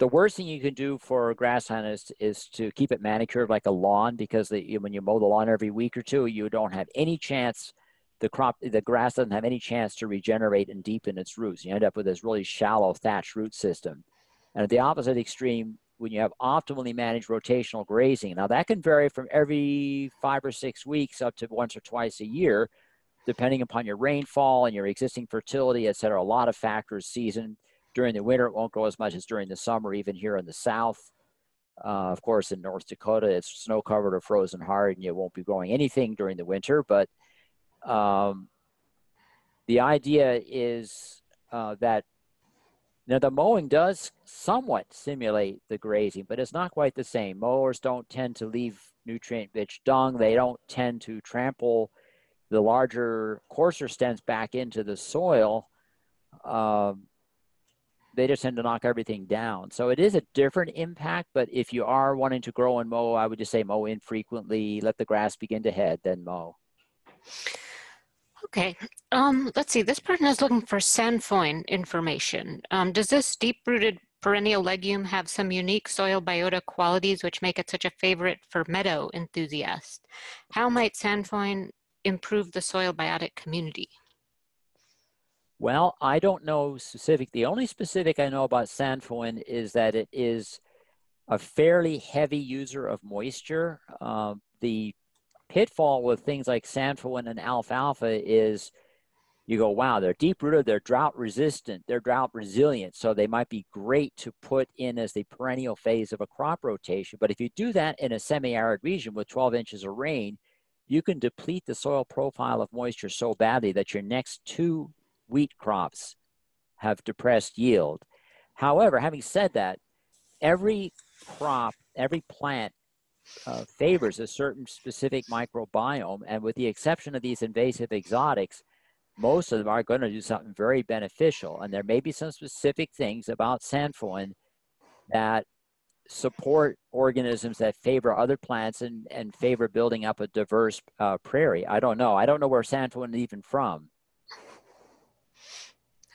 The worst thing you can do for grassland is, is to keep it manicured like a lawn because the, when you mow the lawn every week or two, you don't have any chance, the crop, the grass doesn't have any chance to regenerate and deepen its roots. You end up with this really shallow thatch root system. And at the opposite extreme, when you have optimally managed rotational grazing, now that can vary from every five or six weeks up to once or twice a year, depending upon your rainfall and your existing fertility, et cetera, a lot of factors, season. During the winter, it won't grow as much as during the summer, even here in the South. Uh, of course, in North Dakota, it's snow covered or frozen hard, and you won't be growing anything during the winter. But um, the idea is uh, that now the mowing does somewhat simulate the grazing, but it's not quite the same. Mowers don't tend to leave nutrient-rich dung. They don't tend to trample the larger, coarser stems back into the soil. Um, they just tend to knock everything down. So it is a different impact, but if you are wanting to grow and mow, I would just say mow infrequently, let the grass begin to head, then mow. Okay, um, let's see, this person is looking for sainfoin information. Um, does this deep-rooted perennial legume have some unique soil biota qualities which make it such a favorite for meadow enthusiasts? How might sainfoin improve the soil biotic community? Well, I don't know specific. The only specific I know about sainfoin is that it is a fairly heavy user of moisture. Uh, the pitfall with things like sainfoin and alfalfa is you go, wow, they're deep rooted, they're drought resistant, they're drought resilient, so they might be great to put in as the perennial phase of a crop rotation. But if you do that in a semi arid region with 12 inches of rain, you can deplete the soil profile of moisture so badly that your next two wheat crops have depressed yield. However, having said that, every crop, every plant uh, favors a certain specific microbiome, and with the exception of these invasive exotics, most of them are going to do something very beneficial. And there may be some specific things about sainfoin that support organisms that favor other plants and, and favor building up a diverse uh, prairie. I don't know. I don't know where sainfoin is even from.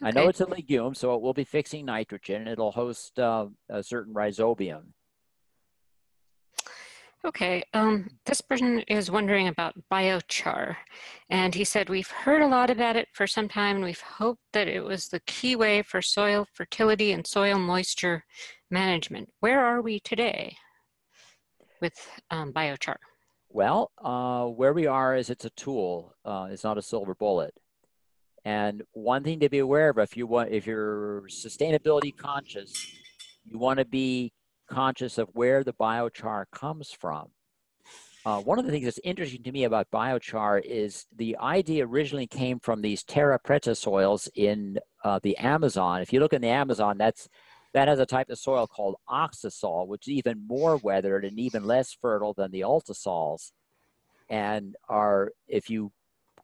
Okay. I know it's a legume, so it will be fixing nitrogen. It'll host uh, a certain rhizobium. Okay, um, this person is wondering about biochar. And he said, we've heard a lot about it for some time, and we've hoped that it was the key way for soil fertility and soil moisture management. Where are we today with um, biochar? Well, uh, where we are is it's a tool. Uh, it's not a silver bullet. And one thing to be aware of, if you want, if you're sustainability conscious, you want to be conscious of where the biochar comes from. Uh, one of the things that's interesting to me about biochar is the idea originally came from these terra preta soils in uh, the Amazon. If you look in the Amazon, that's that has a type of soil called oxisol, which is even more weathered and even less fertile than the ultisols. And are if you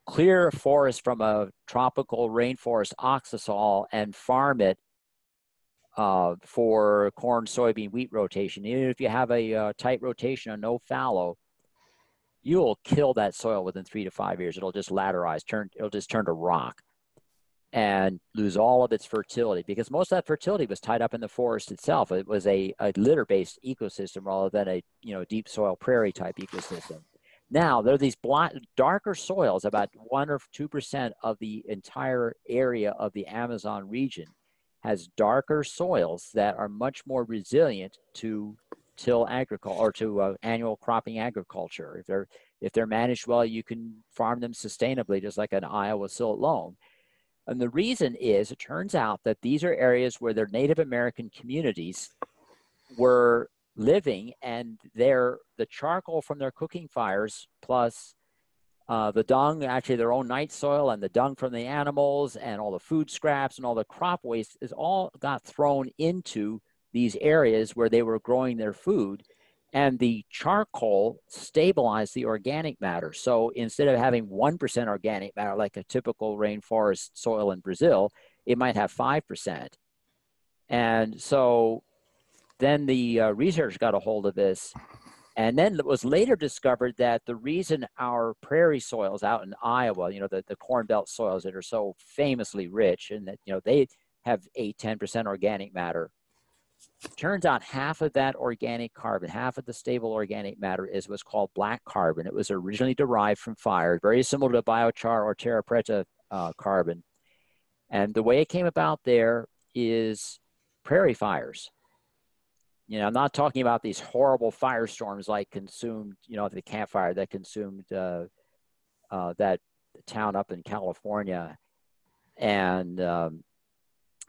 clear a forest from a tropical rainforest oxisol and farm it uh, for corn, soybean, wheat rotation. Even if you have a uh, tight rotation or no fallow, you'll kill that soil within three to five years. It'll just laterize, turn, it'll just turn to rock and lose all of its fertility because most of that fertility was tied up in the forest itself. It was a, a litter-based ecosystem rather than a you know deep soil prairie type ecosystem. Now, there are these darker soils, about 1 or 2% of the entire area of the Amazon region has darker soils that are much more resilient to till agriculture or to uh, annual cropping agriculture. If they're, if they're managed well, you can farm them sustainably, just like an Iowa silt loam. And the reason is it turns out that these are areas where their Native American communities were living and their the charcoal from their cooking fires plus uh, the dung actually their own night soil and the dung from the animals and all the food scraps and all the crop waste is all got thrown into these areas where they were growing their food and the charcoal stabilized the organic matter. So instead of having 1% organic matter like a typical rainforest soil in brazil it might have 5% and so then the uh, research got a hold of this. And then it was later discovered that the reason our prairie soils out in Iowa, you know, the, the corn belt soils that are so famously rich and that, you know, they have 8, 10% organic matter. turns out half of that organic carbon, half of the stable organic matter is what's called black carbon. It was originally derived from fire, very similar to biochar or terra preta uh, carbon. And the way it came about there is prairie fires. You know, I'm not talking about these horrible firestorms like consumed, you know, the campfire that consumed uh, uh, that town up in California and um,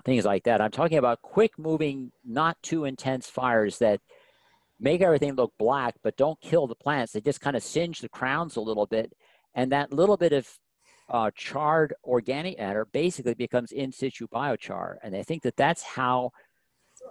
things like that. I'm talking about quick moving, not too intense fires that make everything look black, but don't kill the plants. They just kind of singe the crowns a little bit. And that little bit of uh, charred organic matter basically becomes in situ biochar. And I think that that's how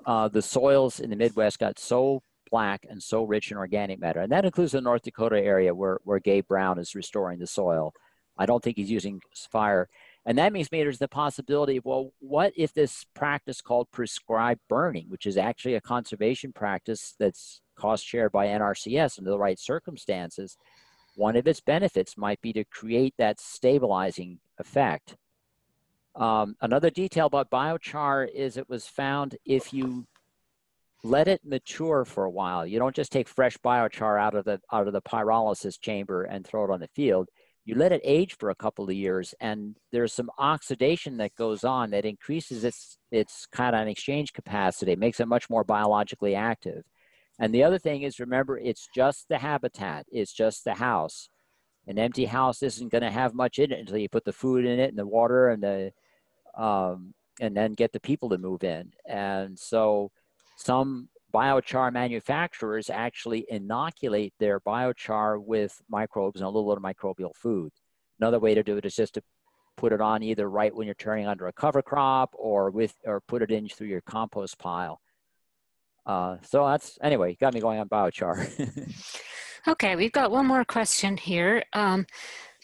uh, the soils in the Midwest got so black and so rich in organic matter. And that includes the North Dakota area where, where Gabe Brown is restoring the soil. I don't think he's using fire. And that means there's the possibility of, well, what if this practice called prescribed burning, which is actually a conservation practice that's cost shared by NRCS under the right circumstances, one of its benefits might be to create that stabilizing effect. Um, another detail about biochar is it was found if you let it mature for a while, you don't just take fresh biochar out of the out of the pyrolysis chamber and throw it on the field. You let it age for a couple of years and there's some oxidation that goes on that increases its its cation exchange capacity makes it much more biologically active. And the other thing is remember it's just the habitat it's just the house. An empty house isn't going to have much in it until you put the food in it and the water and the um, and then get the people to move in and so some biochar manufacturers actually inoculate their biochar with microbes and a little bit of microbial food. Another way to do it is just to put it on either right when you're turning under a cover crop or with or put it in through your compost pile. Uh, so that's anyway, got me going on biochar. okay, we've got one more question here. Um,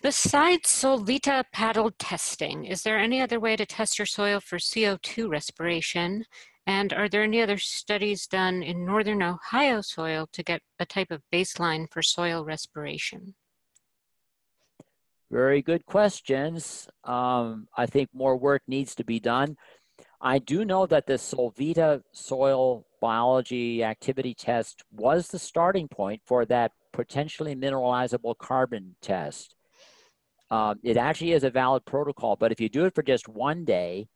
besides Solvita paddle testing, is there any other way to test your soil for CO2 respiration? And are there any other studies done in Northern Ohio soil to get a type of baseline for soil respiration? Very good questions. Um, I think more work needs to be done. I do know that the Solvita soil biology activity test was the starting point for that potentially mineralizable carbon test. Um, it actually is a valid protocol, but if you do it for just one day,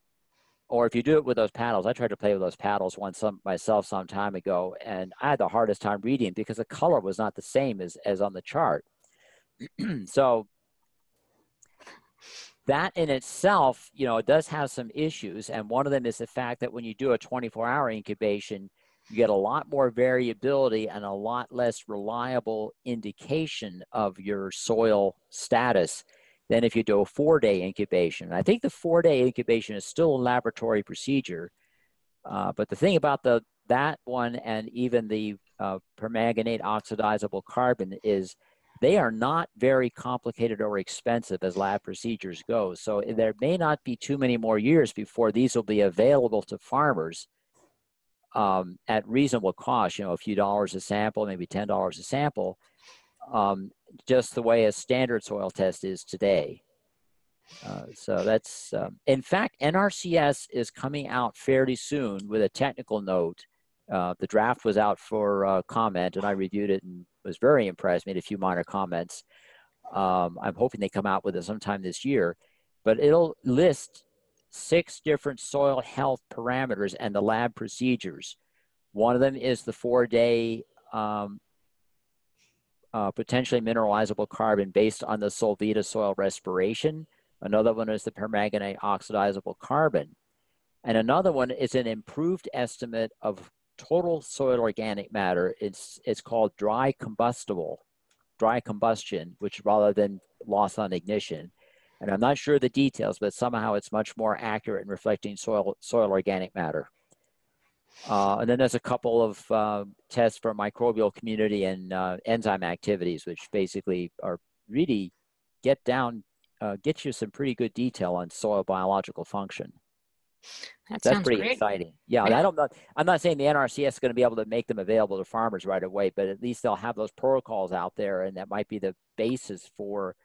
or if you do it with those paddles, I tried to play with those paddles once some, myself some time ago, and I had the hardest time reading because the color was not the same as, as on the chart. so that in itself, you know, does have some issues. And one of them is the fact that when you do a 24 hour incubation, you get a lot more variability and a lot less reliable indication of your soil status than if you do a four day incubation. I think the four day incubation is still a laboratory procedure. Uh, but the thing about the that one and even the uh, permanganate oxidizable carbon is they are not very complicated or expensive as lab procedures go. So there may not be too many more years before these will be available to farmers um, at reasonable cost, you know, a few dollars a sample, maybe $10 a sample. Um, just the way a standard soil test is today. Uh, so that's, um, in fact, NRCS is coming out fairly soon with a technical note. Uh, the draft was out for uh, comment, and I reviewed it and was very impressed. Made a few minor comments. Um, I'm hoping they come out with it sometime this year, but it'll list six different soil health parameters and the lab procedures. One of them is the four-day um, uh, potentially mineralizable carbon based on the Solvita soil respiration. Another one is the permanganate oxidizable carbon. And another one is an improved estimate of total soil organic matter. It's, it's called dry combustible, dry combustion, which rather than loss on ignition. And I'm not sure the details, but somehow it's much more accurate in reflecting soil, soil organic matter. Uh, and then there's a couple of uh, tests for microbial community and uh, enzyme activities, which basically are really get down, uh, get you some pretty good detail on soil biological function. That That's pretty great. exciting. Yeah, I don't know. I'm not saying the NRCS is going to be able to make them available to farmers right away, but at least they'll have those protocols out there, and that might be the basis for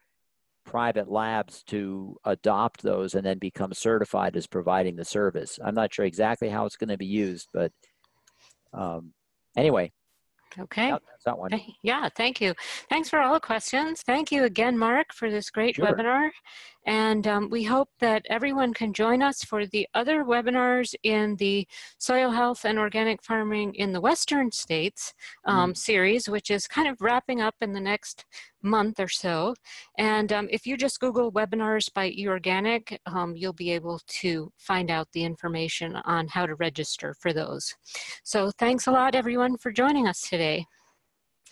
private labs to adopt those and then become certified as providing the service. I'm not sure exactly how it's going to be used, but um, anyway, Okay. That one. Yeah, thank you. Thanks for all the questions. Thank you again, Mark, for this great Sure. webinar. And um, we hope that everyone can join us for the other webinars in the Soil Health and Organic Farming in the Western States um, series, which is kind of wrapping up in the next month or so. And um, if you just Google webinars by eOrganic, um, you'll be able to find out the information on how to register for those. So thanks a lot, everyone, for joining us today.